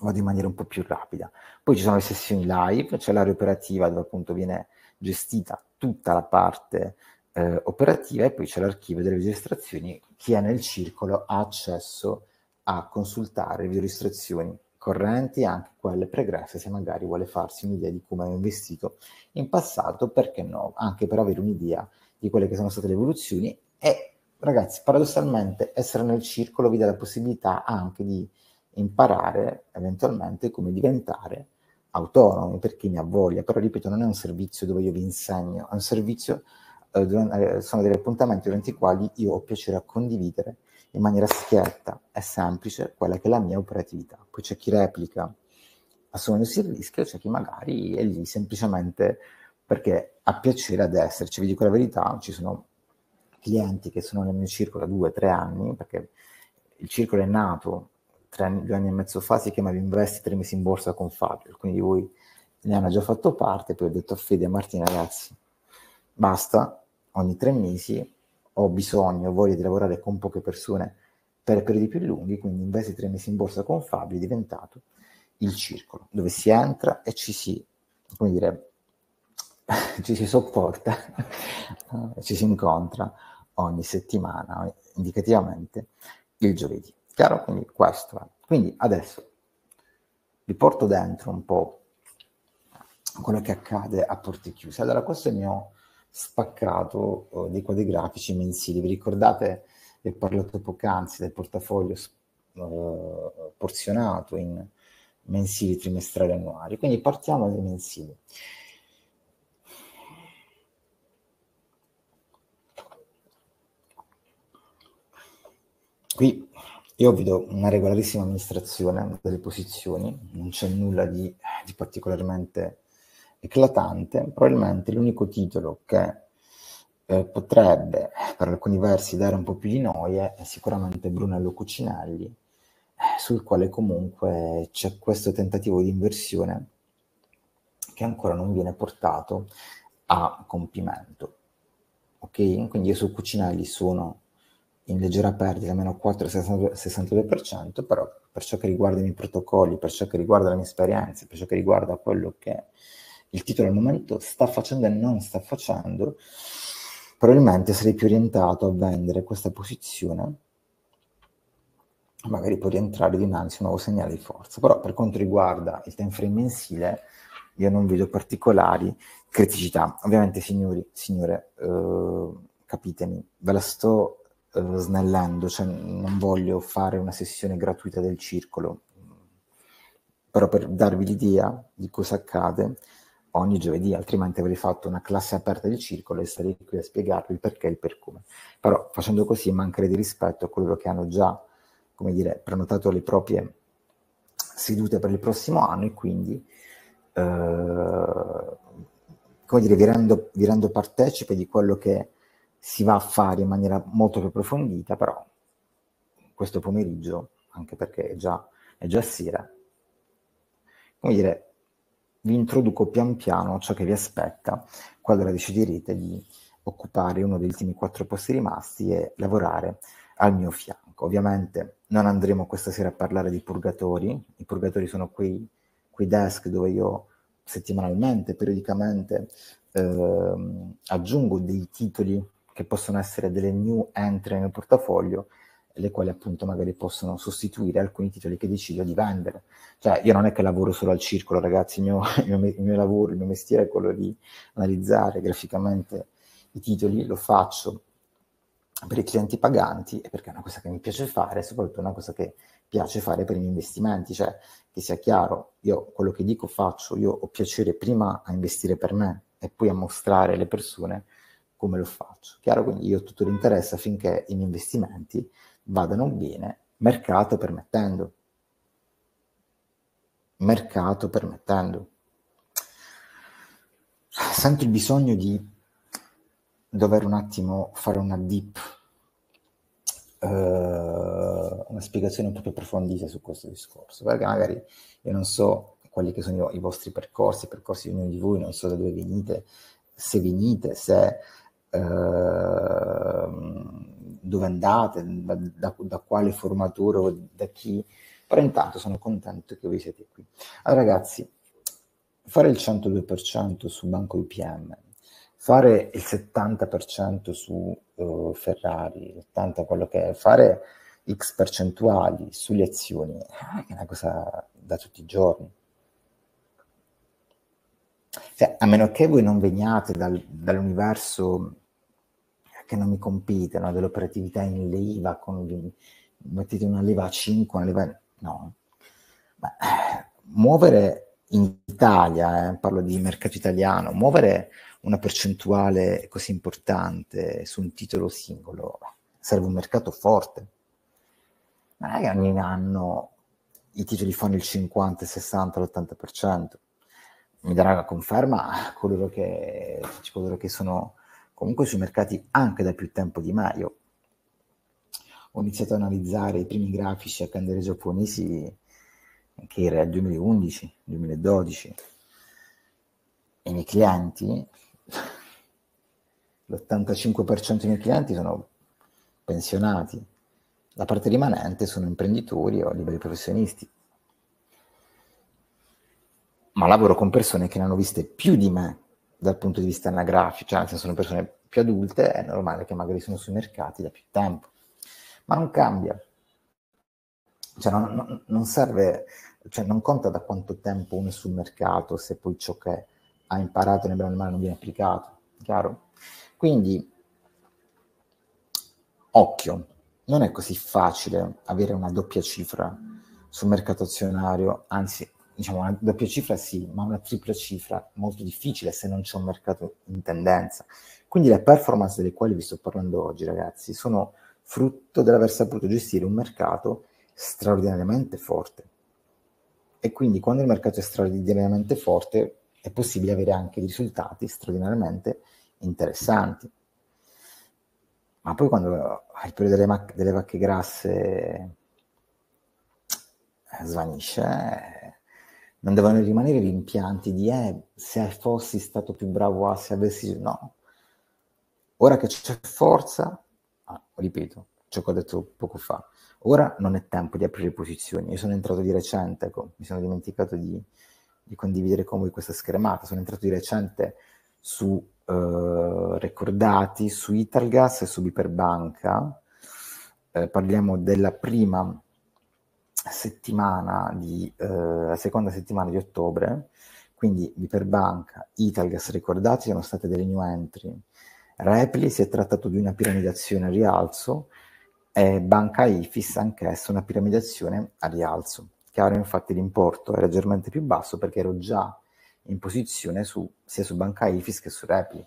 vado in maniera un po' più rapida. Poi ci sono le sessioni live, c'è l'area operativa dove appunto viene gestita tutta la parte eh, operativa e poi c'è l'archivio delle videoregistrazioni. Chi è nel circolo ha accesso a consultare le videoregistrazioni correnti anche quelle pregresse se magari vuole farsi un'idea di come ha investito in passato, perché no, anche per avere un'idea di quelle che sono state le evoluzioni. E ragazzi, paradossalmente essere nel circolo vi dà la possibilità anche di imparare eventualmente come diventare autonomi per chi ne ha voglia, però ripeto non è un servizio dove io vi insegno, è un servizio, eh, eh, sono degli appuntamenti durante i quali io ho piacere a condividere in maniera schietta e semplice quella che è la mia operatività. Poi c'è chi replica assumendosi il rischio, c'è chi magari è lì semplicemente perché ha piacere ad esserci. Vi dico la verità, ci sono clienti che sono nel mio circolo da due tre anni, perché il circolo è nato anni, due anni e mezzo fa, si chiamava Investi tre mesi in borsa con Fabio, alcuni di voi ne hanno già fatto parte, poi ho detto a Fede e Martina, ragazzi, basta, ogni tre mesi ho bisogno, ho voglia di lavorare con poche persone per periodi più lunghi, quindi Investi tre mesi in borsa con Fabio è diventato il circolo, dove si entra e ci si, come dire, ci si sopporta, ci si incontra ogni settimana, indicativamente il giovedì. Chiaro? Quindi questo è. Quindi adesso vi porto dentro un po' quello che accade a porte chiuse. Allora, questo è il mio spaccato uh, dei quadri grafici mensili. Vi ricordate che ho parlato poc'anzi del portafoglio uh, porzionato in mensili, trimestrali, annuali. Quindi partiamo dai mensili. Qui io vi do una regolarissima amministrazione delle posizioni, non c'è nulla di, di particolarmente eclatante, probabilmente l'unico titolo che eh, potrebbe per alcuni versi dare un po' più di noia è sicuramente Brunello Cucinelli, eh, sul quale comunque c'è questo tentativo di inversione che ancora non viene portato a compimento. Ok? Quindi io su Cucinelli sono in leggera perdita, meno 4,62%, però per ciò che riguarda i miei protocolli, per ciò che riguarda le mie esperienze, per ciò che riguarda quello che il titolo al momento sta facendo e non sta facendo, probabilmente sarei più orientato a vendere questa posizione, magari poi rientrare dinanzi un nuovo segnale di forza. Però per quanto riguarda il time frame mensile, io non vedo particolari criticità. Ovviamente, signori, signore, eh, capitemi, ve la sto eh, snellendo, cioè non voglio fare una sessione gratuita del circolo, però per darvi l'idea di cosa accade ogni giovedì, altrimenti avrei fatto una classe aperta del circolo e sarei qui a spiegarvi il perché e il per come. Però facendo così mancherei di rispetto a coloro che hanno già, come dire, prenotato le proprie sedute per il prossimo anno e quindi eh, come dire, vi rendo, vi rendo partecipe di quello che si va a fare in maniera molto più approfondita, però questo pomeriggio, anche perché è già, è già sera, come dire, vi introduco pian piano ciò che vi aspetta qualora deciderete di occupare uno degli ultimi quattro posti rimasti e lavorare al mio fianco. Ovviamente non andremo questa sera a parlare di purgatori, i purgatori sono quei, quei desk dove io settimanalmente, periodicamente eh, aggiungo dei titoli che possono essere delle new entry nel portafoglio, le quali appunto magari possono sostituire alcuni titoli che decido di vendere. Cioè io non è che lavoro solo al circolo, ragazzi, il mio, il mio, il mio lavoro, il mio mestiere è quello di analizzare graficamente i titoli, lo faccio per i clienti paganti perché è una cosa che mi piace fare soprattutto una cosa che piace fare per i miei investimenti, cioè che sia chiaro, io quello che dico faccio, io ho piacere prima a investire per me e poi a mostrare alle persone come lo faccio. Chiaro, quindi io ho tutto l'interesse affinché i investimenti vadano bene, mercato permettendo. Mercato permettendo. Sento il bisogno di dover un attimo fare una deep, uh, una spiegazione un po' più approfondita su questo discorso, perché magari io non so quali che sono i vostri percorsi, i percorsi di ognuno di voi, non so da dove venite, se venite, se Ehm, dove andate, da, da, da, quale formatore o da chi, però intanto sono contento che voi siete qui. Allora ragazzi, fare il 102% su Banco IPM fare il 70% su uh, Ferrari, l'80% quello che è, fare X percentuali sulle azioni, è una cosa da tutti i giorni. Cioè, a meno che voi non veniate dal, dall'universo che non mi compite, no? dell'operatività in leva, con, mettete una leva a 5, una leva... No. Ma, eh, muovere in Italia, eh, parlo di mercato italiano, muovere una percentuale così importante su un titolo singolo serve un mercato forte. Non è che ogni anno i titoli fanno il 50, il 60, l'80%. Mi darà la conferma coloro che, coloro che sono comunque sui mercati anche da più tempo di me. Io ho iniziato a analizzare i primi grafici a candele giapponesi che era il 2011, 2012. E i miei clienti, l'85% dei miei clienti sono pensionati, la parte rimanente sono imprenditori o liberi professionisti. Ma lavoro con persone che ne hanno viste più di me dal punto di vista anagrafico, cioè nel sono persone più adulte, è normale che magari sono sui mercati da più tempo. Ma non cambia. Cioè non, non, non serve, cioè non conta da quanto tempo uno è sul mercato se poi ciò che ha imparato nel bene o nel male non viene applicato, chiaro? Quindi, occhio, non è così facile avere una doppia cifra sul mercato azionario, anzi diciamo una doppia cifra sì, ma una tripla cifra molto difficile se non c'è un mercato in tendenza. Quindi le performance delle quali vi sto parlando oggi, ragazzi, sono frutto dell'aver saputo gestire un mercato straordinariamente forte. E quindi quando il mercato è straordinariamente forte è possibile avere anche risultati straordinariamente interessanti. Ma poi quando il periodo delle, mac- delle vacche grasse eh, svanisce, non devono rimanere rimpianti di eh, se fossi stato più bravo a se avessi no. Ora che c'è forza ah, ripeto ciò che ho detto poco fa ora non è tempo di aprire posizioni. Io sono entrato di recente ecco, mi sono dimenticato di, di, condividere con voi questa schermata. Sono entrato di recente su eh, Recordati su Italgas e su Biperbanca eh, parliamo della prima settimana di, eh, seconda settimana di ottobre, quindi Viperbanca, Italgas, ricordati, sono state delle new entry. Repli si è trattato di una piramidazione a rialzo e Banca Ifis anch'essa una piramidazione a rialzo. Chiaro, infatti l'importo è leggermente più basso perché ero già in posizione su, sia su Banca Ifis che su Repli.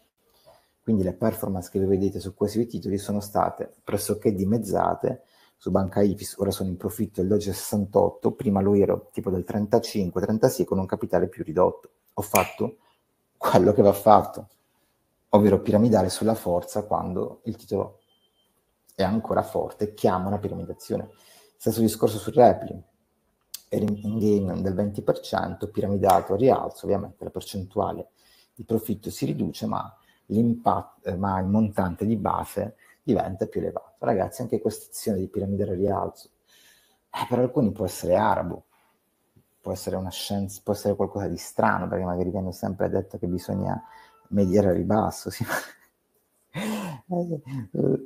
Quindi le performance che vedete su questi titoli sono state pressoché dimezzate su Banca Ifis, ora sono in profitto del 12,68, prima lo ero tipo del 35-36 con un capitale più ridotto. Ho fatto quello che va fatto, ovvero piramidare sulla forza quando il titolo è ancora forte, chiama una piramidazione. Stesso discorso su Repli, era in game del 20%, piramidato a rialzo, ovviamente la percentuale di profitto si riduce, ma, ma il montante di base diventa più elevato. Ragazzi, anche questa azione di piramide a rialzo, eh, per alcuni può essere arabo, può essere una scienza, può essere qualcosa di strano, perché magari viene sempre detto che bisogna mediare a ribasso. Sì.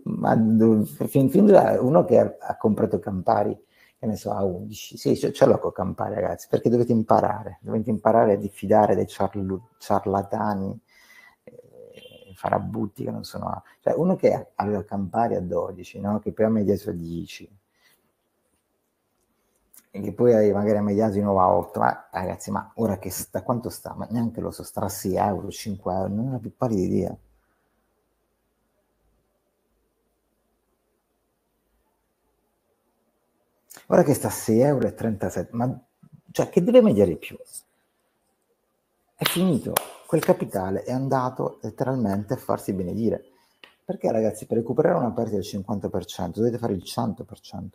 Ma fin, fin uno che ha, comprato Campari, che ne so, a 11, sì, ce, ce l'ho con Campari, ragazzi, perché dovete imparare, dovete imparare a diffidare dei charl- ciarlatani farabutti che non sono... Cioè uno che aveva Campari a 12, no? che poi ha mediato a 10, e che poi magari ha mediato di nuovo a 8, ma ragazzi, ma ora che sta, quanto sta? Ma neanche lo so, starà 6 euro, 5 euro, non ho più pallida idea. Ora che sta a 6,37 euro, ma cioè che deve mediare più? È finito quel capitale è andato letteralmente a farsi benedire. Perché ragazzi, per recuperare una perdita del 50% dovete fare il 100%.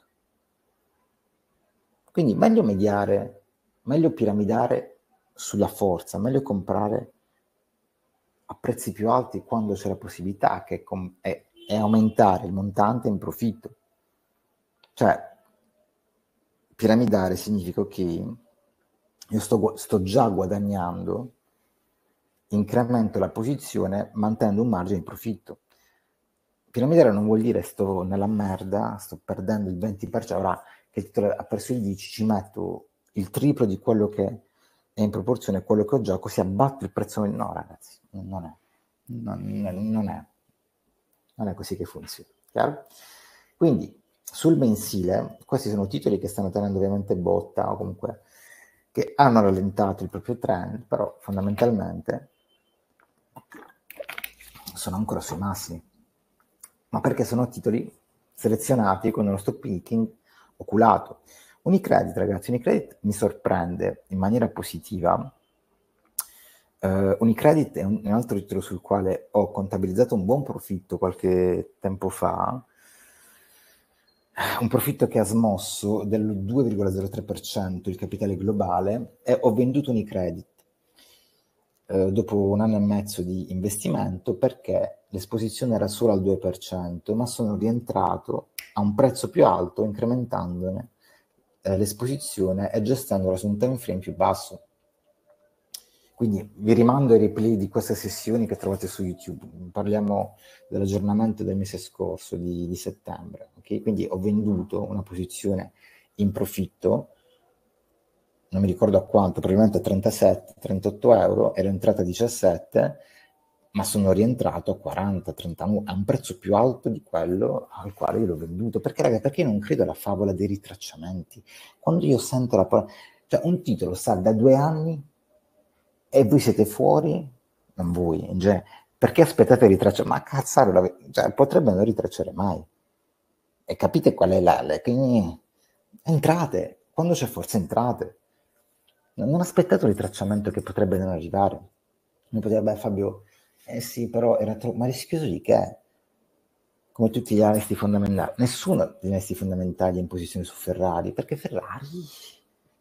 Quindi meglio mediare, meglio piramidare sulla forza, meglio comprare a prezzi più alti quando c'è la possibilità che è, è aumentare il montante in profitto. Cioè, piramidare significa che io sto, sto già guadagnando incremento la posizione mantenendo un margine di profitto. Piramidale non vuol dire sto nella merda, sto perdendo il 20%, ora che il titolo ha perso il 10%, ci metto il triplo di quello che è in proporzione a quello che ho gioco, si abbatte il prezzo. No, ragazzi, non è. Non, non è. Non è così che funziona. Chiaro? Quindi sul mensile, questi sono titoli che stanno tenendo ovviamente botta o comunque che hanno rallentato il proprio trend, però fondamentalmente sono ancora sui massimi. Ma perché sono titoli selezionati con uno stop picking oculato. Unicredit, ragazzi, Unicredit mi sorprende in maniera positiva. Uh, Unicredit è un, un, altro titolo sul quale ho contabilizzato un buon profitto qualche tempo fa, un profitto che ha smosso del 2,03% il capitale globale e ho venduto Unicredit eh, dopo un anno e mezzo di investimento perché l'esposizione era solo al 2%, ma sono rientrato a un prezzo più alto incrementandone eh, l'esposizione e gestendola su un time frame più basso. Quindi vi rimando ai replay di queste sessioni che trovate su YouTube. Parliamo dell'aggiornamento del mese scorso, di, di settembre. Okay? Quindi ho venduto una posizione in profitto, non mi ricordo a quanto, probabilmente a 37, 38 euro, ero entrata a 17, ma sono rientrato a 40, 39, a un prezzo più alto di quello al quale io l'ho venduto. Perché, raga, perché non credo alla favola dei ritracciamenti? Quando io sento la parola, cioè un titolo sta da due anni e voi siete fuori, non voi, genere, perché aspettate il ritracciamento? Ma cazzare, la, cioè, potrebbe non ritracciare mai. E capite qual è la... entrate, quando c'è forza entrate. Non aspettate un ritracciamento che potrebbe non arrivare. Non potrebbe, Fabio, eh sì, però era troppo... Ma rischioso di che? Come tutti gli anesti fondamentali. Nessuno degli anesti fondamentali è in posizione su Ferrari, perché Ferrari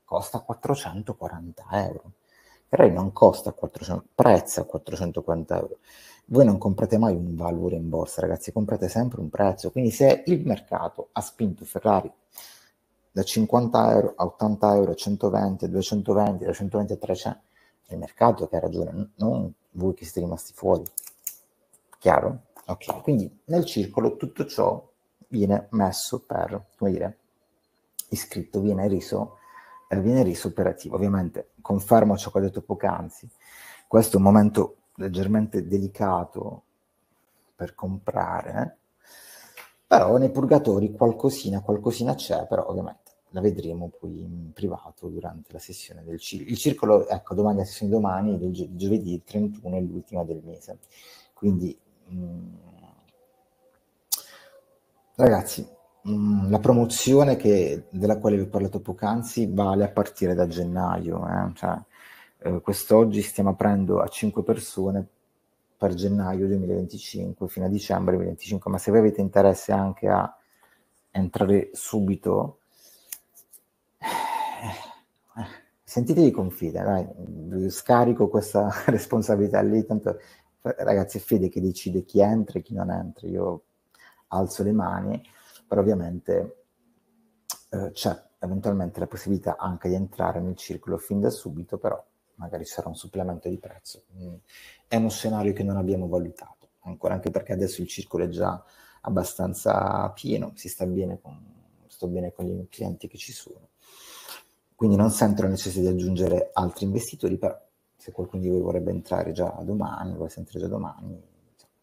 costa 440 euro. Ferrari non costa 400, prezza 440 euro. Voi non comprate mai un valore in borsa, ragazzi, comprate sempre un prezzo. Quindi se il mercato ha spinto Ferrari da 50 euro a 80 euro, 120, 220, da 120 a 300, è il mercato che ha ragione, non voi che siete rimasti fuori. Chiaro? Ok, quindi nel circolo tutto ciò viene messo per, come dire, iscritto, viene riso, eh, viene riso operativo. Ovviamente confermo ciò che ho detto poc'anzi, questo è un momento leggermente delicato per comprare, però nei purgatori qualcosina, qualcosina c'è, però ovviamente la vedremo poi in privato durante la sessione del circolo. Il circolo, ecco, domani, la sessione domani, del gio- giovedì il 31 è l'ultima del mese. Quindi, mh, mm, ragazzi, mh, mm, la promozione che, della quale vi ho parlato poc'anzi vale a partire da gennaio. Eh? Cioè, eh, quest'oggi stiamo aprendo a 5 persone per gennaio 2025 fino a dicembre 2025, ma se voi avete interesse anche a entrare subito sentitevi confide, dai, scarico questa responsabilità lì, tanto ragazzi è Fede che decide chi entra e chi non entra, io alzo le mani, però ovviamente eh, c'è eventualmente la possibilità anche di entrare nel circolo fin da subito, però magari sarà un supplemento di prezzo. Mm. È uno scenario che non abbiamo valutato ancora, anche perché adesso il circolo è già abbastanza pieno, si sta bene con, sto bene con gli clienti che ci sono. Quindi non sento la necessità di aggiungere altri investitori, però se qualcuno di voi vorrebbe entrare già domani, vuole entrare già domani,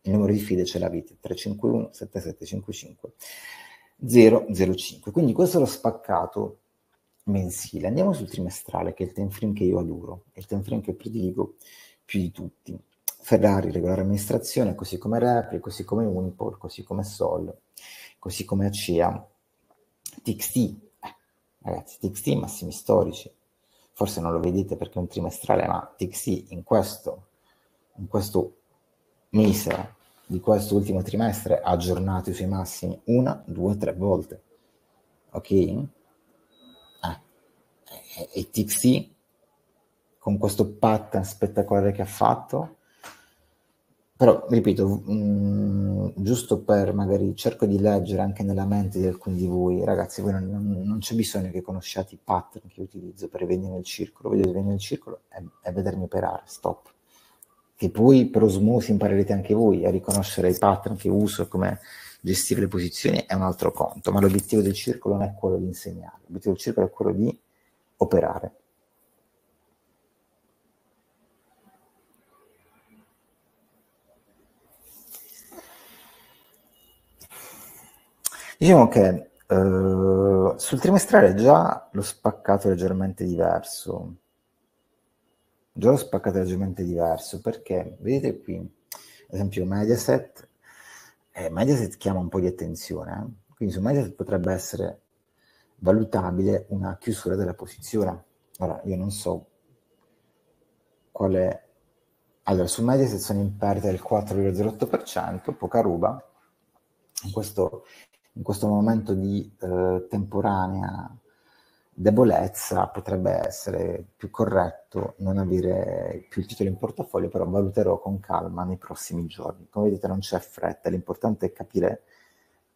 il numero di fide ce l'avete, 351 7755 005. Quindi questo è lo spaccato mensile. Andiamo sul trimestrale, che è il time frame che io adoro, è il time frame che prediligo più di tutti. Ferrari, regolare amministrazione, così come Repli, così come Unipol, così come Sol, così come Acea, TXT, Ragazzi, TXT massimi storici. Forse non lo vedete perché è un trimestrale, ma TXT in questo, in questo mese di questo ultimo trimestre ha aggiornato i suoi massimi una, due, tre volte. Ok? Eh. E, TXT con questo pattern spettacolare che ha fatto però, ripeto, mh, mm, giusto per magari cerco di leggere anche nella mente di alcuni di voi, ragazzi, voi non, non, non c'è bisogno che conosciate i pattern che utilizzo per venire nel circolo, vedete venire nel circolo e vedermi operare, stop. che poi per osmosi imparerete anche voi a riconoscere i pattern che uso come gestire le posizioni è un altro conto, ma l'obiettivo del circolo non è quello di insegnare, l'obiettivo del circolo è quello di operare. Diciamo che uh, sul trimestrale già lo spaccato è leggermente diverso. Già lo spaccato è leggermente diverso perché, vedete qui, ad esempio Mediaset, eh, Mediaset chiama un po' di attenzione, eh? quindi su Mediaset potrebbe essere valutabile una chiusura della posizione. Ora, io non so quale... Allora, su Mediaset sono in perdita del 4,08%, poca ruba. In questo in questo momento di eh, temporanea debolezza potrebbe essere più corretto non avere più il titolo in portafoglio, però valuterò con calma nei prossimi giorni. Come vedete non c'è fretta, l'importante è capire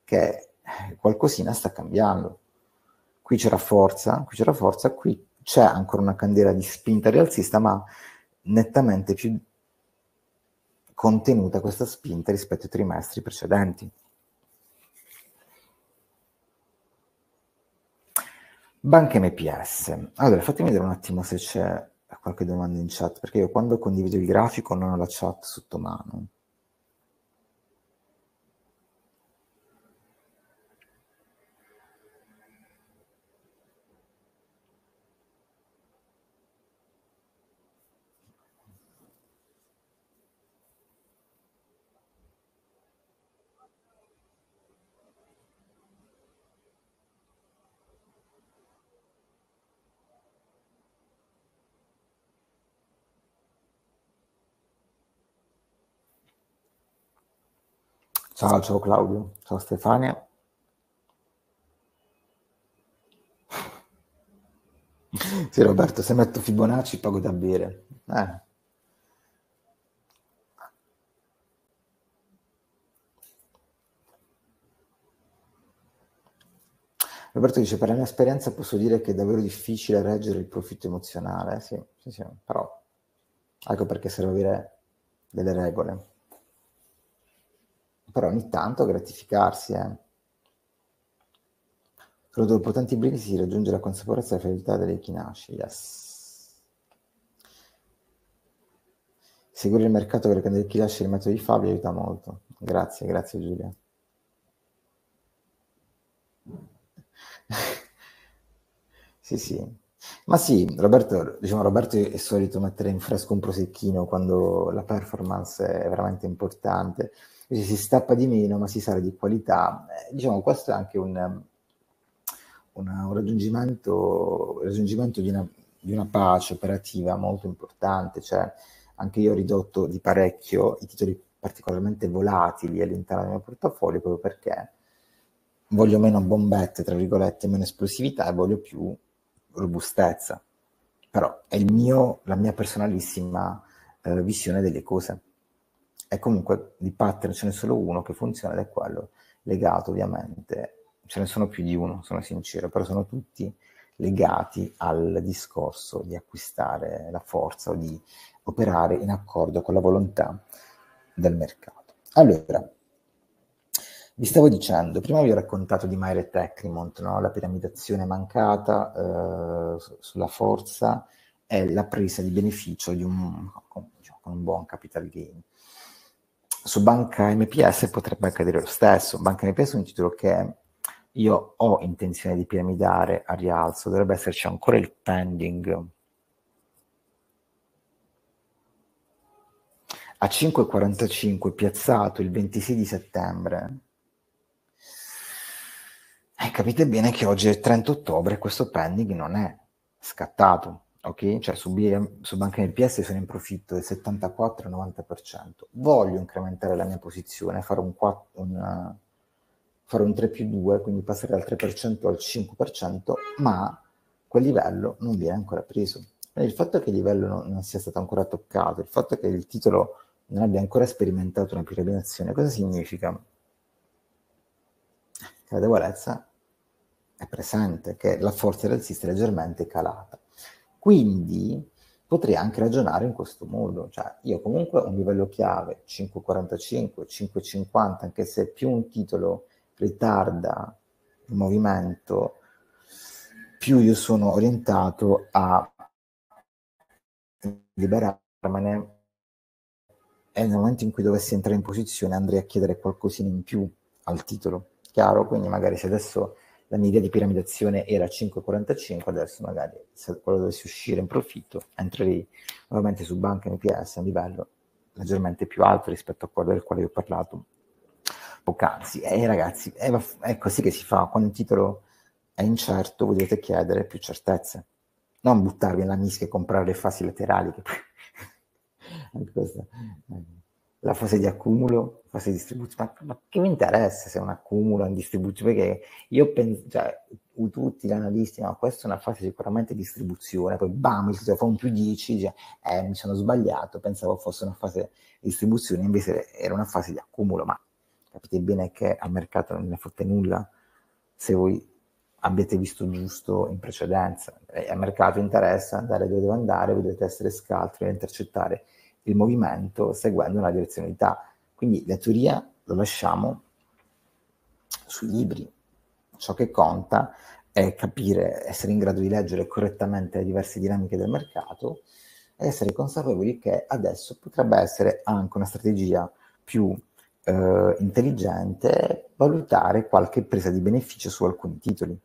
che qualcosina sta cambiando. Qui c'era forza, qui c'era forza, qui c'è ancora una candela di spinta rialzista, ma nettamente più contenuta questa spinta rispetto ai trimestri precedenti. Banca MPS. Allora, fatemi vedere un attimo se c'è qualche domanda in chat, perché io quando condivido il grafico non ho la chat sotto mano. Ciao, ciao Claudio, ciao Stefania. Sì, Roberto, se metto Fibonacci pago da bere. Eh. Roberto dice, per la mia esperienza posso dire che è davvero difficile reggere il profitto emozionale. Sì, sì, sì, però ecco perché serve avere delle regole però ogni tanto gratificarsi. Eh. Solo dopo tanti brindisi si raggiunge la consapevolezza della fedeltà delle chinashi. Yes. Seguire il mercato per prendere chi lascia il metodo di Fabio aiuta molto. Grazie, grazie Giulia. sì, sì. Ma sì, Roberto, diciamo, Roberto è solito mettere in fresco un prosecchino quando la performance è veramente importante si stappa di meno ma si sale di qualità. Eh, diciamo, questo è anche un, una, un raggiungimento, raggiungimento di, una, di, una, pace operativa molto importante, cioè anche io ho ridotto di parecchio i titoli particolarmente volatili all'interno del mio portafoglio proprio perché voglio meno bombette, tra virgolette, meno esplosività e voglio più robustezza. Però è mio, la mia personalissima eh, visione delle cose. E comunque di pattern ce n'è solo uno che funziona ed è quello legato ovviamente, ce ne sono più di uno, sono sincero, però sono tutti legati al discorso di acquistare la forza o di operare in accordo con la volontà del mercato. Allora, vi stavo dicendo, prima vi ho raccontato di Myre Tecrimont, no? la piramidazione mancata eh, sulla forza e la presa di beneficio di un, con, diciamo, un buon capital gain. Su Banca MPS potrebbe accadere lo stesso. Banca MPS è un titolo che io ho intenzione di piramidare a rialzo, dovrebbe esserci ancora il pending a 5,45 piazzato il 26 di settembre. E capite bene che oggi è il 30 ottobre e questo pending non è scattato ok? Cioè su, BM, su Banca NPS sono in profitto del 74-90%. Voglio incrementare la mia posizione, fare un, 4, un, fare un 3 più 2, quindi passare dal 3% al 5%, ma quel livello non viene ancora preso. Quindi il fatto che il livello non, non sia stato ancora toccato, il fatto che il titolo non abbia ancora sperimentato una piramidazzione, cosa significa? Che la debolezza è presente, che la forza del sistema è leggermente calata. Quindi potrei anche ragionare in questo modo, cioè io comunque un livello chiave 5.45, 5.50, anche se più un titolo ritarda il movimento, più io sono orientato a liberarmene e nel momento in cui dovessi entrare in posizione andrei a chiedere qualcosina in più al titolo, chiaro? Quindi magari se adesso la mia idea di piramidazione era 5,45, adesso magari se quello dovessi uscire in profitto, entrerei nuovamente su banca NPS a un livello leggermente più alto rispetto a quello del quale ho parlato poc'anzi. E ragazzi, è, è così che si fa, quando un titolo è incerto voi dovete chiedere più certezze, non buttarvi nella mischia e comprare le fasi laterali, che poi... questa, eh la fase di accumulo, fase di distribuzione, ma, ma che mi interessa se è un accumulo, un distribuzione, perché io penso, cioè, tutti gli analisti, ma questa è una fase sicuramente di distribuzione, poi bam, il un più 10, dice, eh, mi sono sbagliato, pensavo fosse una fase di distribuzione, invece era una fase di accumulo, ma capite bene che al mercato non ne fotte nulla? Se voi abbiate visto giusto in precedenza. E al mercato interessa andare dove deve andare, voi dovete essere scaltri e intercettare il movimento seguendo una direzionalità. Quindi la teoria lo lasciamo sui libri. Ciò che conta è capire, essere in grado di leggere correttamente le diverse dinamiche del mercato e essere consapevoli che adesso potrebbe essere anche una strategia più eh, intelligente valutare qualche presa di beneficio su alcuni titoli.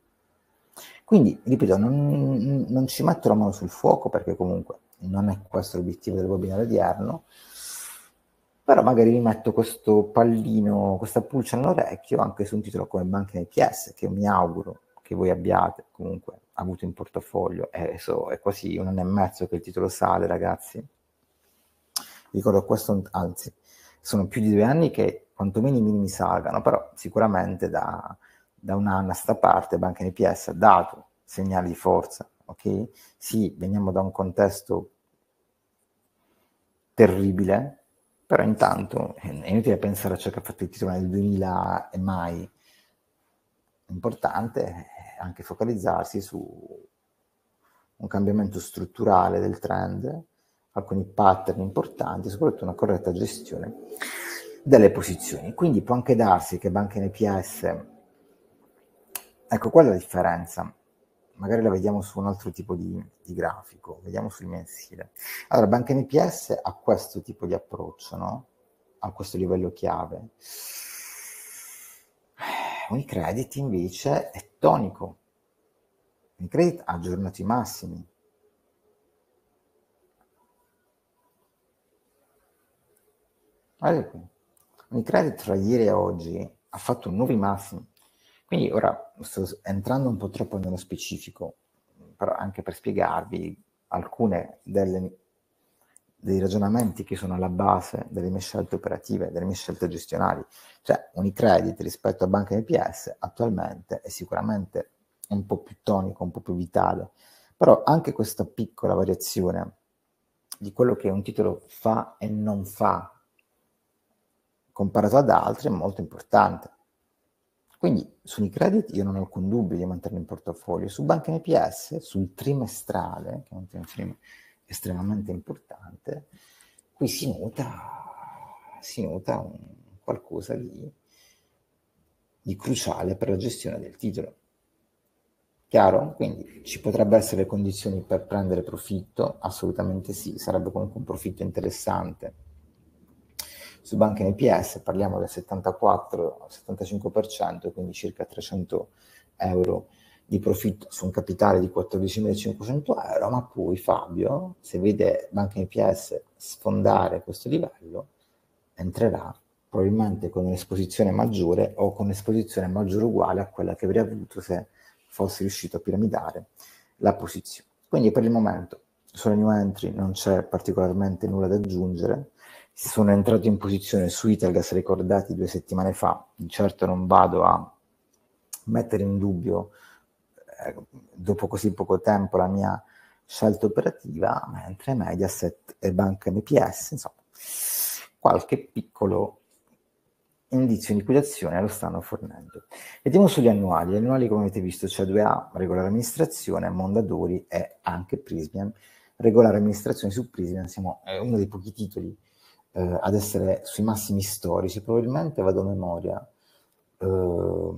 Quindi, ripeto, non, non ci metto la mano sul fuoco perché comunque non è questo l'obiettivo del webinar odierno, però magari vi metto questo pallino, questa pulce nell'orecchio anche su un titolo come Banca NPS, che mi auguro che voi abbiate comunque avuto in portafoglio. E so, è quasi un anno e mezzo che il titolo sale, ragazzi. Ricordo questo, anzi, sono più di due anni che quantomeno i minimi salgano, però sicuramente da, da un anno a sta parte Banca NPS ha dato segnali di forza, ok? Sì, veniamo da un contesto terribile, però intanto è inutile pensare a ciò che ha fatto il titolo nel 2000 e mai. Importante anche focalizzarsi su un cambiamento strutturale del trend, alcuni pattern importanti, soprattutto una corretta gestione delle posizioni. Quindi può anche darsi che Banca NPS, ecco qual è la differenza magari la vediamo su un altro tipo di, di grafico, vediamo sul mensile. Allora, Banca NPS ha questo tipo di approccio, no? A questo livello chiave. Unicredit invece è tonico. Unicredit ha aggiornato i massimi. Guardate qui. Unicredit tra ieri e oggi ha fatto nuovi massimi. Quindi ora sto entrando un po' troppo nello specifico, però anche per spiegarvi alcune delle, dei ragionamenti che sono alla base delle mie scelte operative, delle mie scelte gestionali. Cioè Unicredit rispetto a Banca NPS attualmente è sicuramente un po' più tonico, un po' più vitale, però anche questa piccola variazione di quello che un titolo fa e non fa comparato ad altri è molto importante. Quindi su Unicredit io non ho alcun dubbio di mantenerlo in portafoglio. Su Banca NPS, sul trimestrale, che è un trimestre estremamente importante, qui si nota, si nota un, qualcosa di, di cruciale per la gestione del titolo. Chiaro? Quindi ci potrebbero essere condizioni per prendere profitto? Assolutamente sì, sarebbe comunque un profitto interessante su banche NPS parliamo del 74-75%, quindi circa 300 euro di profitto su un capitale di 14.500 euro, ma poi Fabio, se vede Banca NPS sfondare questo livello, entrerà probabilmente con un'esposizione maggiore o con un'esposizione maggiore uguale a quella che avrei avuto se fosse riuscito a piramidare la posizione. Quindi per il momento sulle new entry non c'è particolarmente nulla da aggiungere, sono entrato in posizione su Italgas ricordati due settimane fa, certo non vado a mettere in dubbio eh, dopo così poco tempo la mia scelta operativa, mentre Mediaset e Banca NPS, insomma, qualche piccolo indizio di liquidazione lo stanno fornendo. Vediamo sugli annuali. Gli annuali, come avete visto, c'è 2A, regolare amministrazione, Mondadori e anche Prismian regolare amministrazione su Prismian, siamo è uno dei pochi titoli eh, ad essere sui massimi storici, probabilmente vado a memoria. Eh,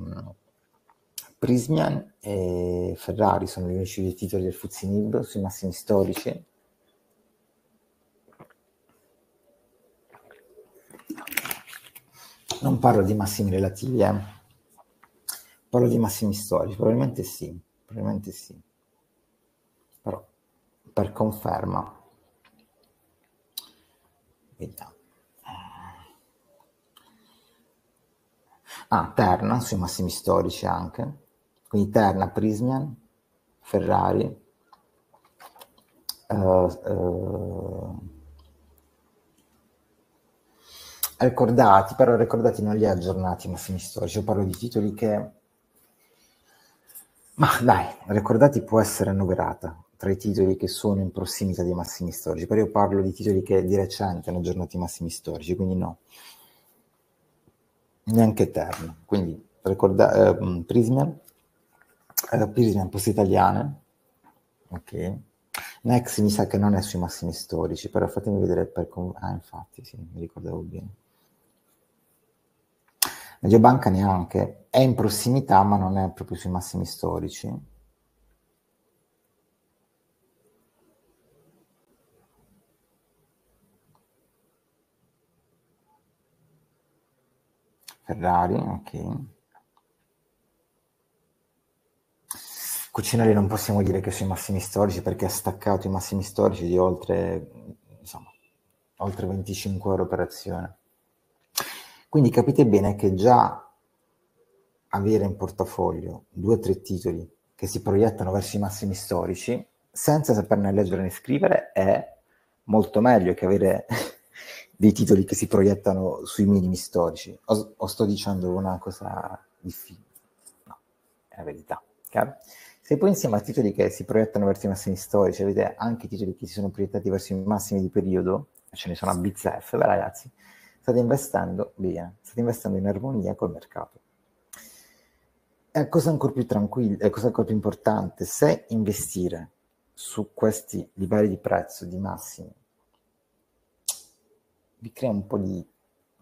Prismian e Ferrari sono gli unici titoli del Fuzzinib sui massimi storici. Non parlo di massimi relativi, eh. parlo di massimi storici, probabilmente sì, probabilmente sì. Però per conferma vediamo. Ah, Terna sui massimi storici anche. Quindi Terna, Prismian, Ferrari, uh, uh, ricordati, però ricordati non li ha aggiornati massimi storici, io parlo di titoli che... Ma dai, ricordati può essere annoverata tra i titoli che sono in prossimità dei massimi storici, però io parlo di titoli che di recente hanno aggiornato i massimi storici, quindi no. Neanche Eterno. Quindi ricorda, eh, Prismian, eh, Prismian poste italiane, ok. Nex mi sa che non è sui massimi storici, però fatemi vedere per... Ah, infatti, sì, mi ricordavo bene. Mediobanca neanche, è in prossimità ma non è proprio sui massimi storici. Ferrari, ok. Cucinelli non possiamo dire che sui massimi storici perché ha staccato i massimi storici di oltre, insomma, oltre 25 euro per azione. Quindi capite bene che già avere in portafoglio due o tre titoli che si proiettano verso i massimi storici senza saperne leggere né scrivere è molto meglio che avere dei titoli che si proiettano sui minimi storici. O, o sto dicendo una cosa difficile? No, è la verità. Chiaro? Se poi insieme a titoli che si proiettano verso i massimi storici, avete anche titoli che si sono proiettati verso i massimi di periodo, ce ne sono a bizzeffe, beh ragazzi, state investendo bene, state investendo in armonia col mercato. E cosa ancora più tranquilla, e cosa ancora più importante, se investire su questi livelli di prezzo, di massimi, vi crea un po' di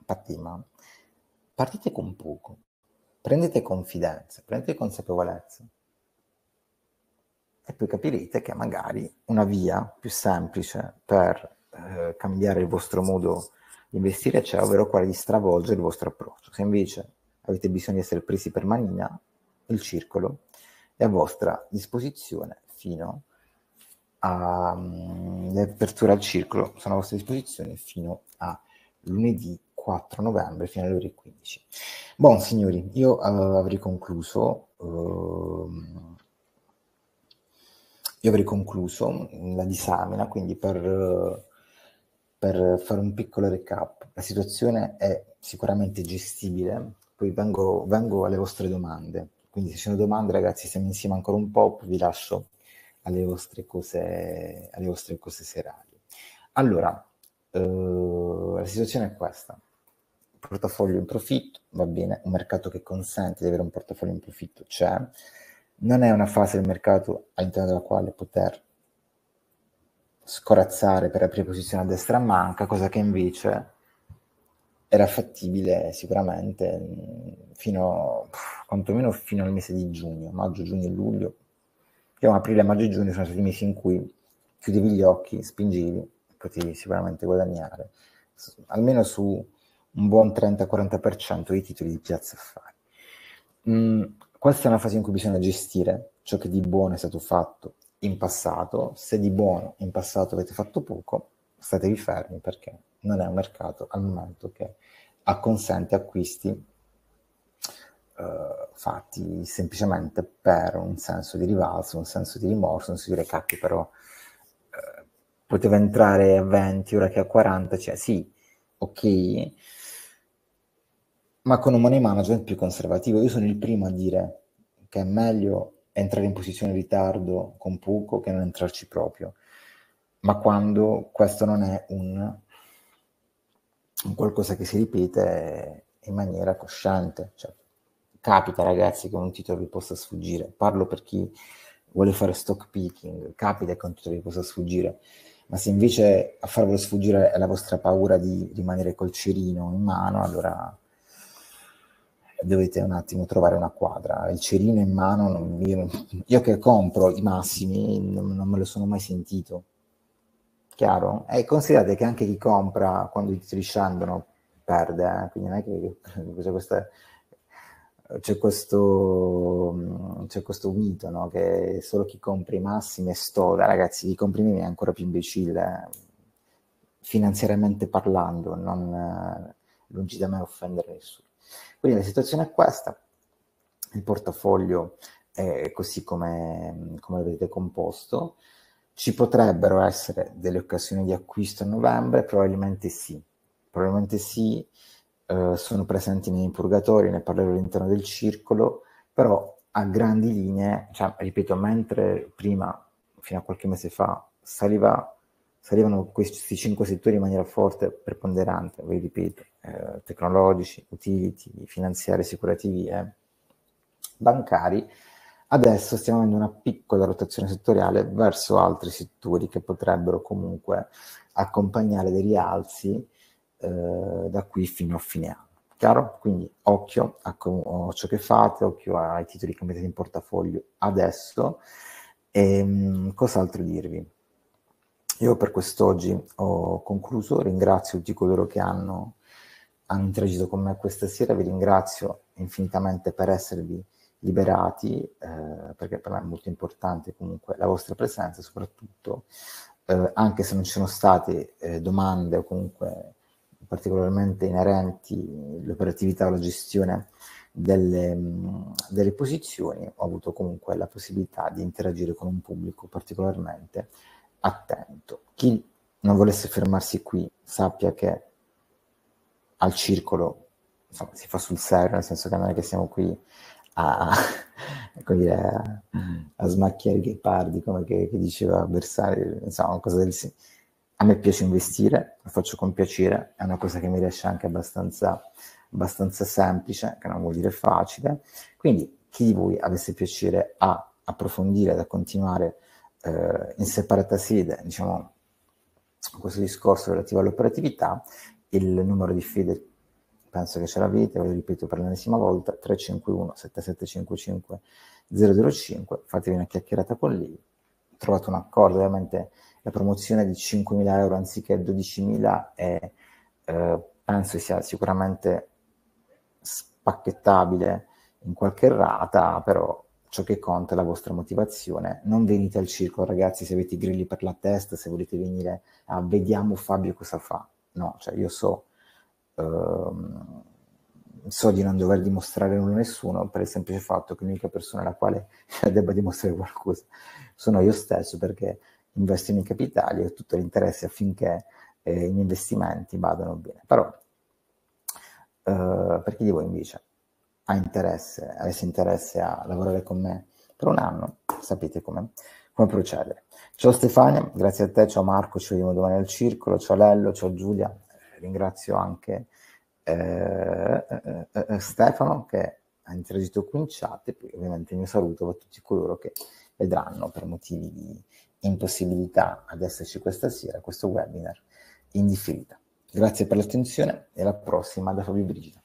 patima, partite con poco, prendete confidenza, prendete consapevolezza. E poi capirete che magari una via più semplice per eh, cambiare il vostro modo di investire c'è, ovvero quella di stravolgere il vostro approccio. Se invece avete bisogno di essere presi per manina, il circolo è a vostra disposizione fino a um, l'apertura al circolo sono a vostra disposizione fino a lunedì 4 novembre fino alle ore 15. Buon signori, io uh, avrei concluso uh, io avrei concluso la disamina, quindi per, per fare un piccolo recap, la situazione è sicuramente gestibile, poi vengo, vengo alle vostre domande, quindi se ci sono domande ragazzi stiamo insieme ancora un po', vi lascio alle vostre cose, alle vostre cose serali. Allora, eh, la situazione è questa. Portafoglio in profitto, va bene, un mercato che consente di avere un portafoglio in profitto c'è, non è una fase del mercato all'interno della quale poter scorazzare per aprire posizione a destra manca, cosa che invece era fattibile sicuramente fino, quantomeno fino al mese di giugno, maggio, giugno e luglio. Diciamo aprile, maggio e giugno sono stati i mesi in cui chiudevi gli occhi, spingevi potevi sicuramente guadagnare, almeno su un buon 30-40% dei titoli di piazza affari. Mm, questa è una fase in cui bisogna gestire ciò che di buono è stato fatto in passato. Se di buono in passato avete fatto poco, statevi fermi perché non è un mercato al momento che acconsente acquisti eh, fatti semplicemente per un senso di rivalso, un senso di rimorso, senso di dire cacchio però poteva entrare a 20 ora che a 40, cioè sì, ok, ma con un money management più conservativo. Io sono il primo a dire che è meglio entrare in posizione di ritardo con poco che non entrarci proprio, ma quando questo non è un, un qualcosa che si ripete in maniera cosciente. Cioè, capita ragazzi che un titolo vi possa sfuggire. Parlo per chi vuole fare stock picking, capita che tutto vi possa sfuggire, ma se invece a farvelo sfuggire è la vostra paura di rimanere col cerino in mano, allora dovete un attimo trovare una quadra. Il cerino in mano, non, io, io, che compro i massimi, non, non, me lo sono mai sentito. Chiaro? E considerate che anche chi compra, quando i scendono, perde, eh? quindi non è che c'è, questa, c'è, questo, c'è questo mito, no? che solo chi compra i massimi è stoda. Ragazzi, chi compra i minimi è ancora più imbecille, finanziariamente parlando, non lungi da me offendere nessuno. Quindi la situazione è questa, il portafoglio è così come, come lo vedete composto, ci potrebbero essere delle occasioni di acquisto a novembre? Probabilmente sì, probabilmente sì, eh, sono presenti nei purgatori, ne parlerò all'interno del circolo, però a grandi linee, cioè, ripeto, mentre prima, fino a qualche mese fa, saliva salivano questi cinque settori in maniera forte, preponderante, vi ripeto, eh, tecnologici, utility, finanziari, assicurativi e bancari, adesso stiamo avendo una piccola rotazione settoriale verso altri settori che potrebbero comunque accompagnare dei rialzi eh, da qui fino a fine anno. Chiaro? Quindi occhio a, a ciò che fate, occhio ai titoli che mettete in portafoglio adesso. E, ehm, cos'altro dirvi? Io per quest'oggi ho concluso, ringrazio tutti coloro che hanno, hanno interagito con me questa sera, vi ringrazio infinitamente per esservi liberati, eh, perché per me è molto importante comunque la vostra presenza, soprattutto eh, anche se non ci sono state eh, domande o comunque particolarmente inerenti all'operatività o alla gestione delle, delle, posizioni, ho avuto comunque la possibilità di interagire con un pubblico particolarmente attento. Chi non volesse fermarsi qui sappia che al circolo insomma, si fa sul serio, nel senso che non è che siamo qui a, dire, a, smacchiare i ghepardi, come che, che diceva Bersani, insomma, cosa del sì. A me piace investire, lo faccio con piacere, è una cosa che mi riesce anche abbastanza, abbastanza semplice, che non vuol dire facile. Quindi chi di voi avesse piacere a approfondire, a continuare eh, in separata sede, diciamo, questo discorso relativo all'operatività, il numero di fede penso che ce l'avete, ve lo ripeto per l'ennesima volta, 351 7755 005, fatevi una chiacchierata con lì, trovate un accordo, ovviamente la promozione di 5.000 euro anziché 12.000 è, eh, penso sia sicuramente spacchettabile in qualche rata, però ciò che conta è la vostra motivazione. Non venite al circolo, ragazzi, se avete i grilli per la testa, se volete venire a vediamo Fabio cosa fa. No, cioè io so, ehm, so di non dover dimostrare nulla a nessuno per il semplice fatto che l'unica persona alla quale debba dimostrare qualcosa sono io stesso perché investo nei capitali e tutto l'interesse affinché eh, i miei investimenti vadano bene. Però, eh, per chi di voi invece ha interesse, avesse interesse a lavorare con me per un anno, sapete come, come procedere. Ciao Stefania, grazie a te, ciao Marco, ci vediamo domani al circolo, ciao Lello, ciao Giulia, ringrazio anche eh, eh, eh, eh Stefano che ha interagito qui in chat e poi ovviamente il mio saluto a tutti coloro che vedranno per motivi di impossibilità ad esserci questa sera questo webinar in differita. Grazie per l'attenzione e alla prossima da Fabio Brigida.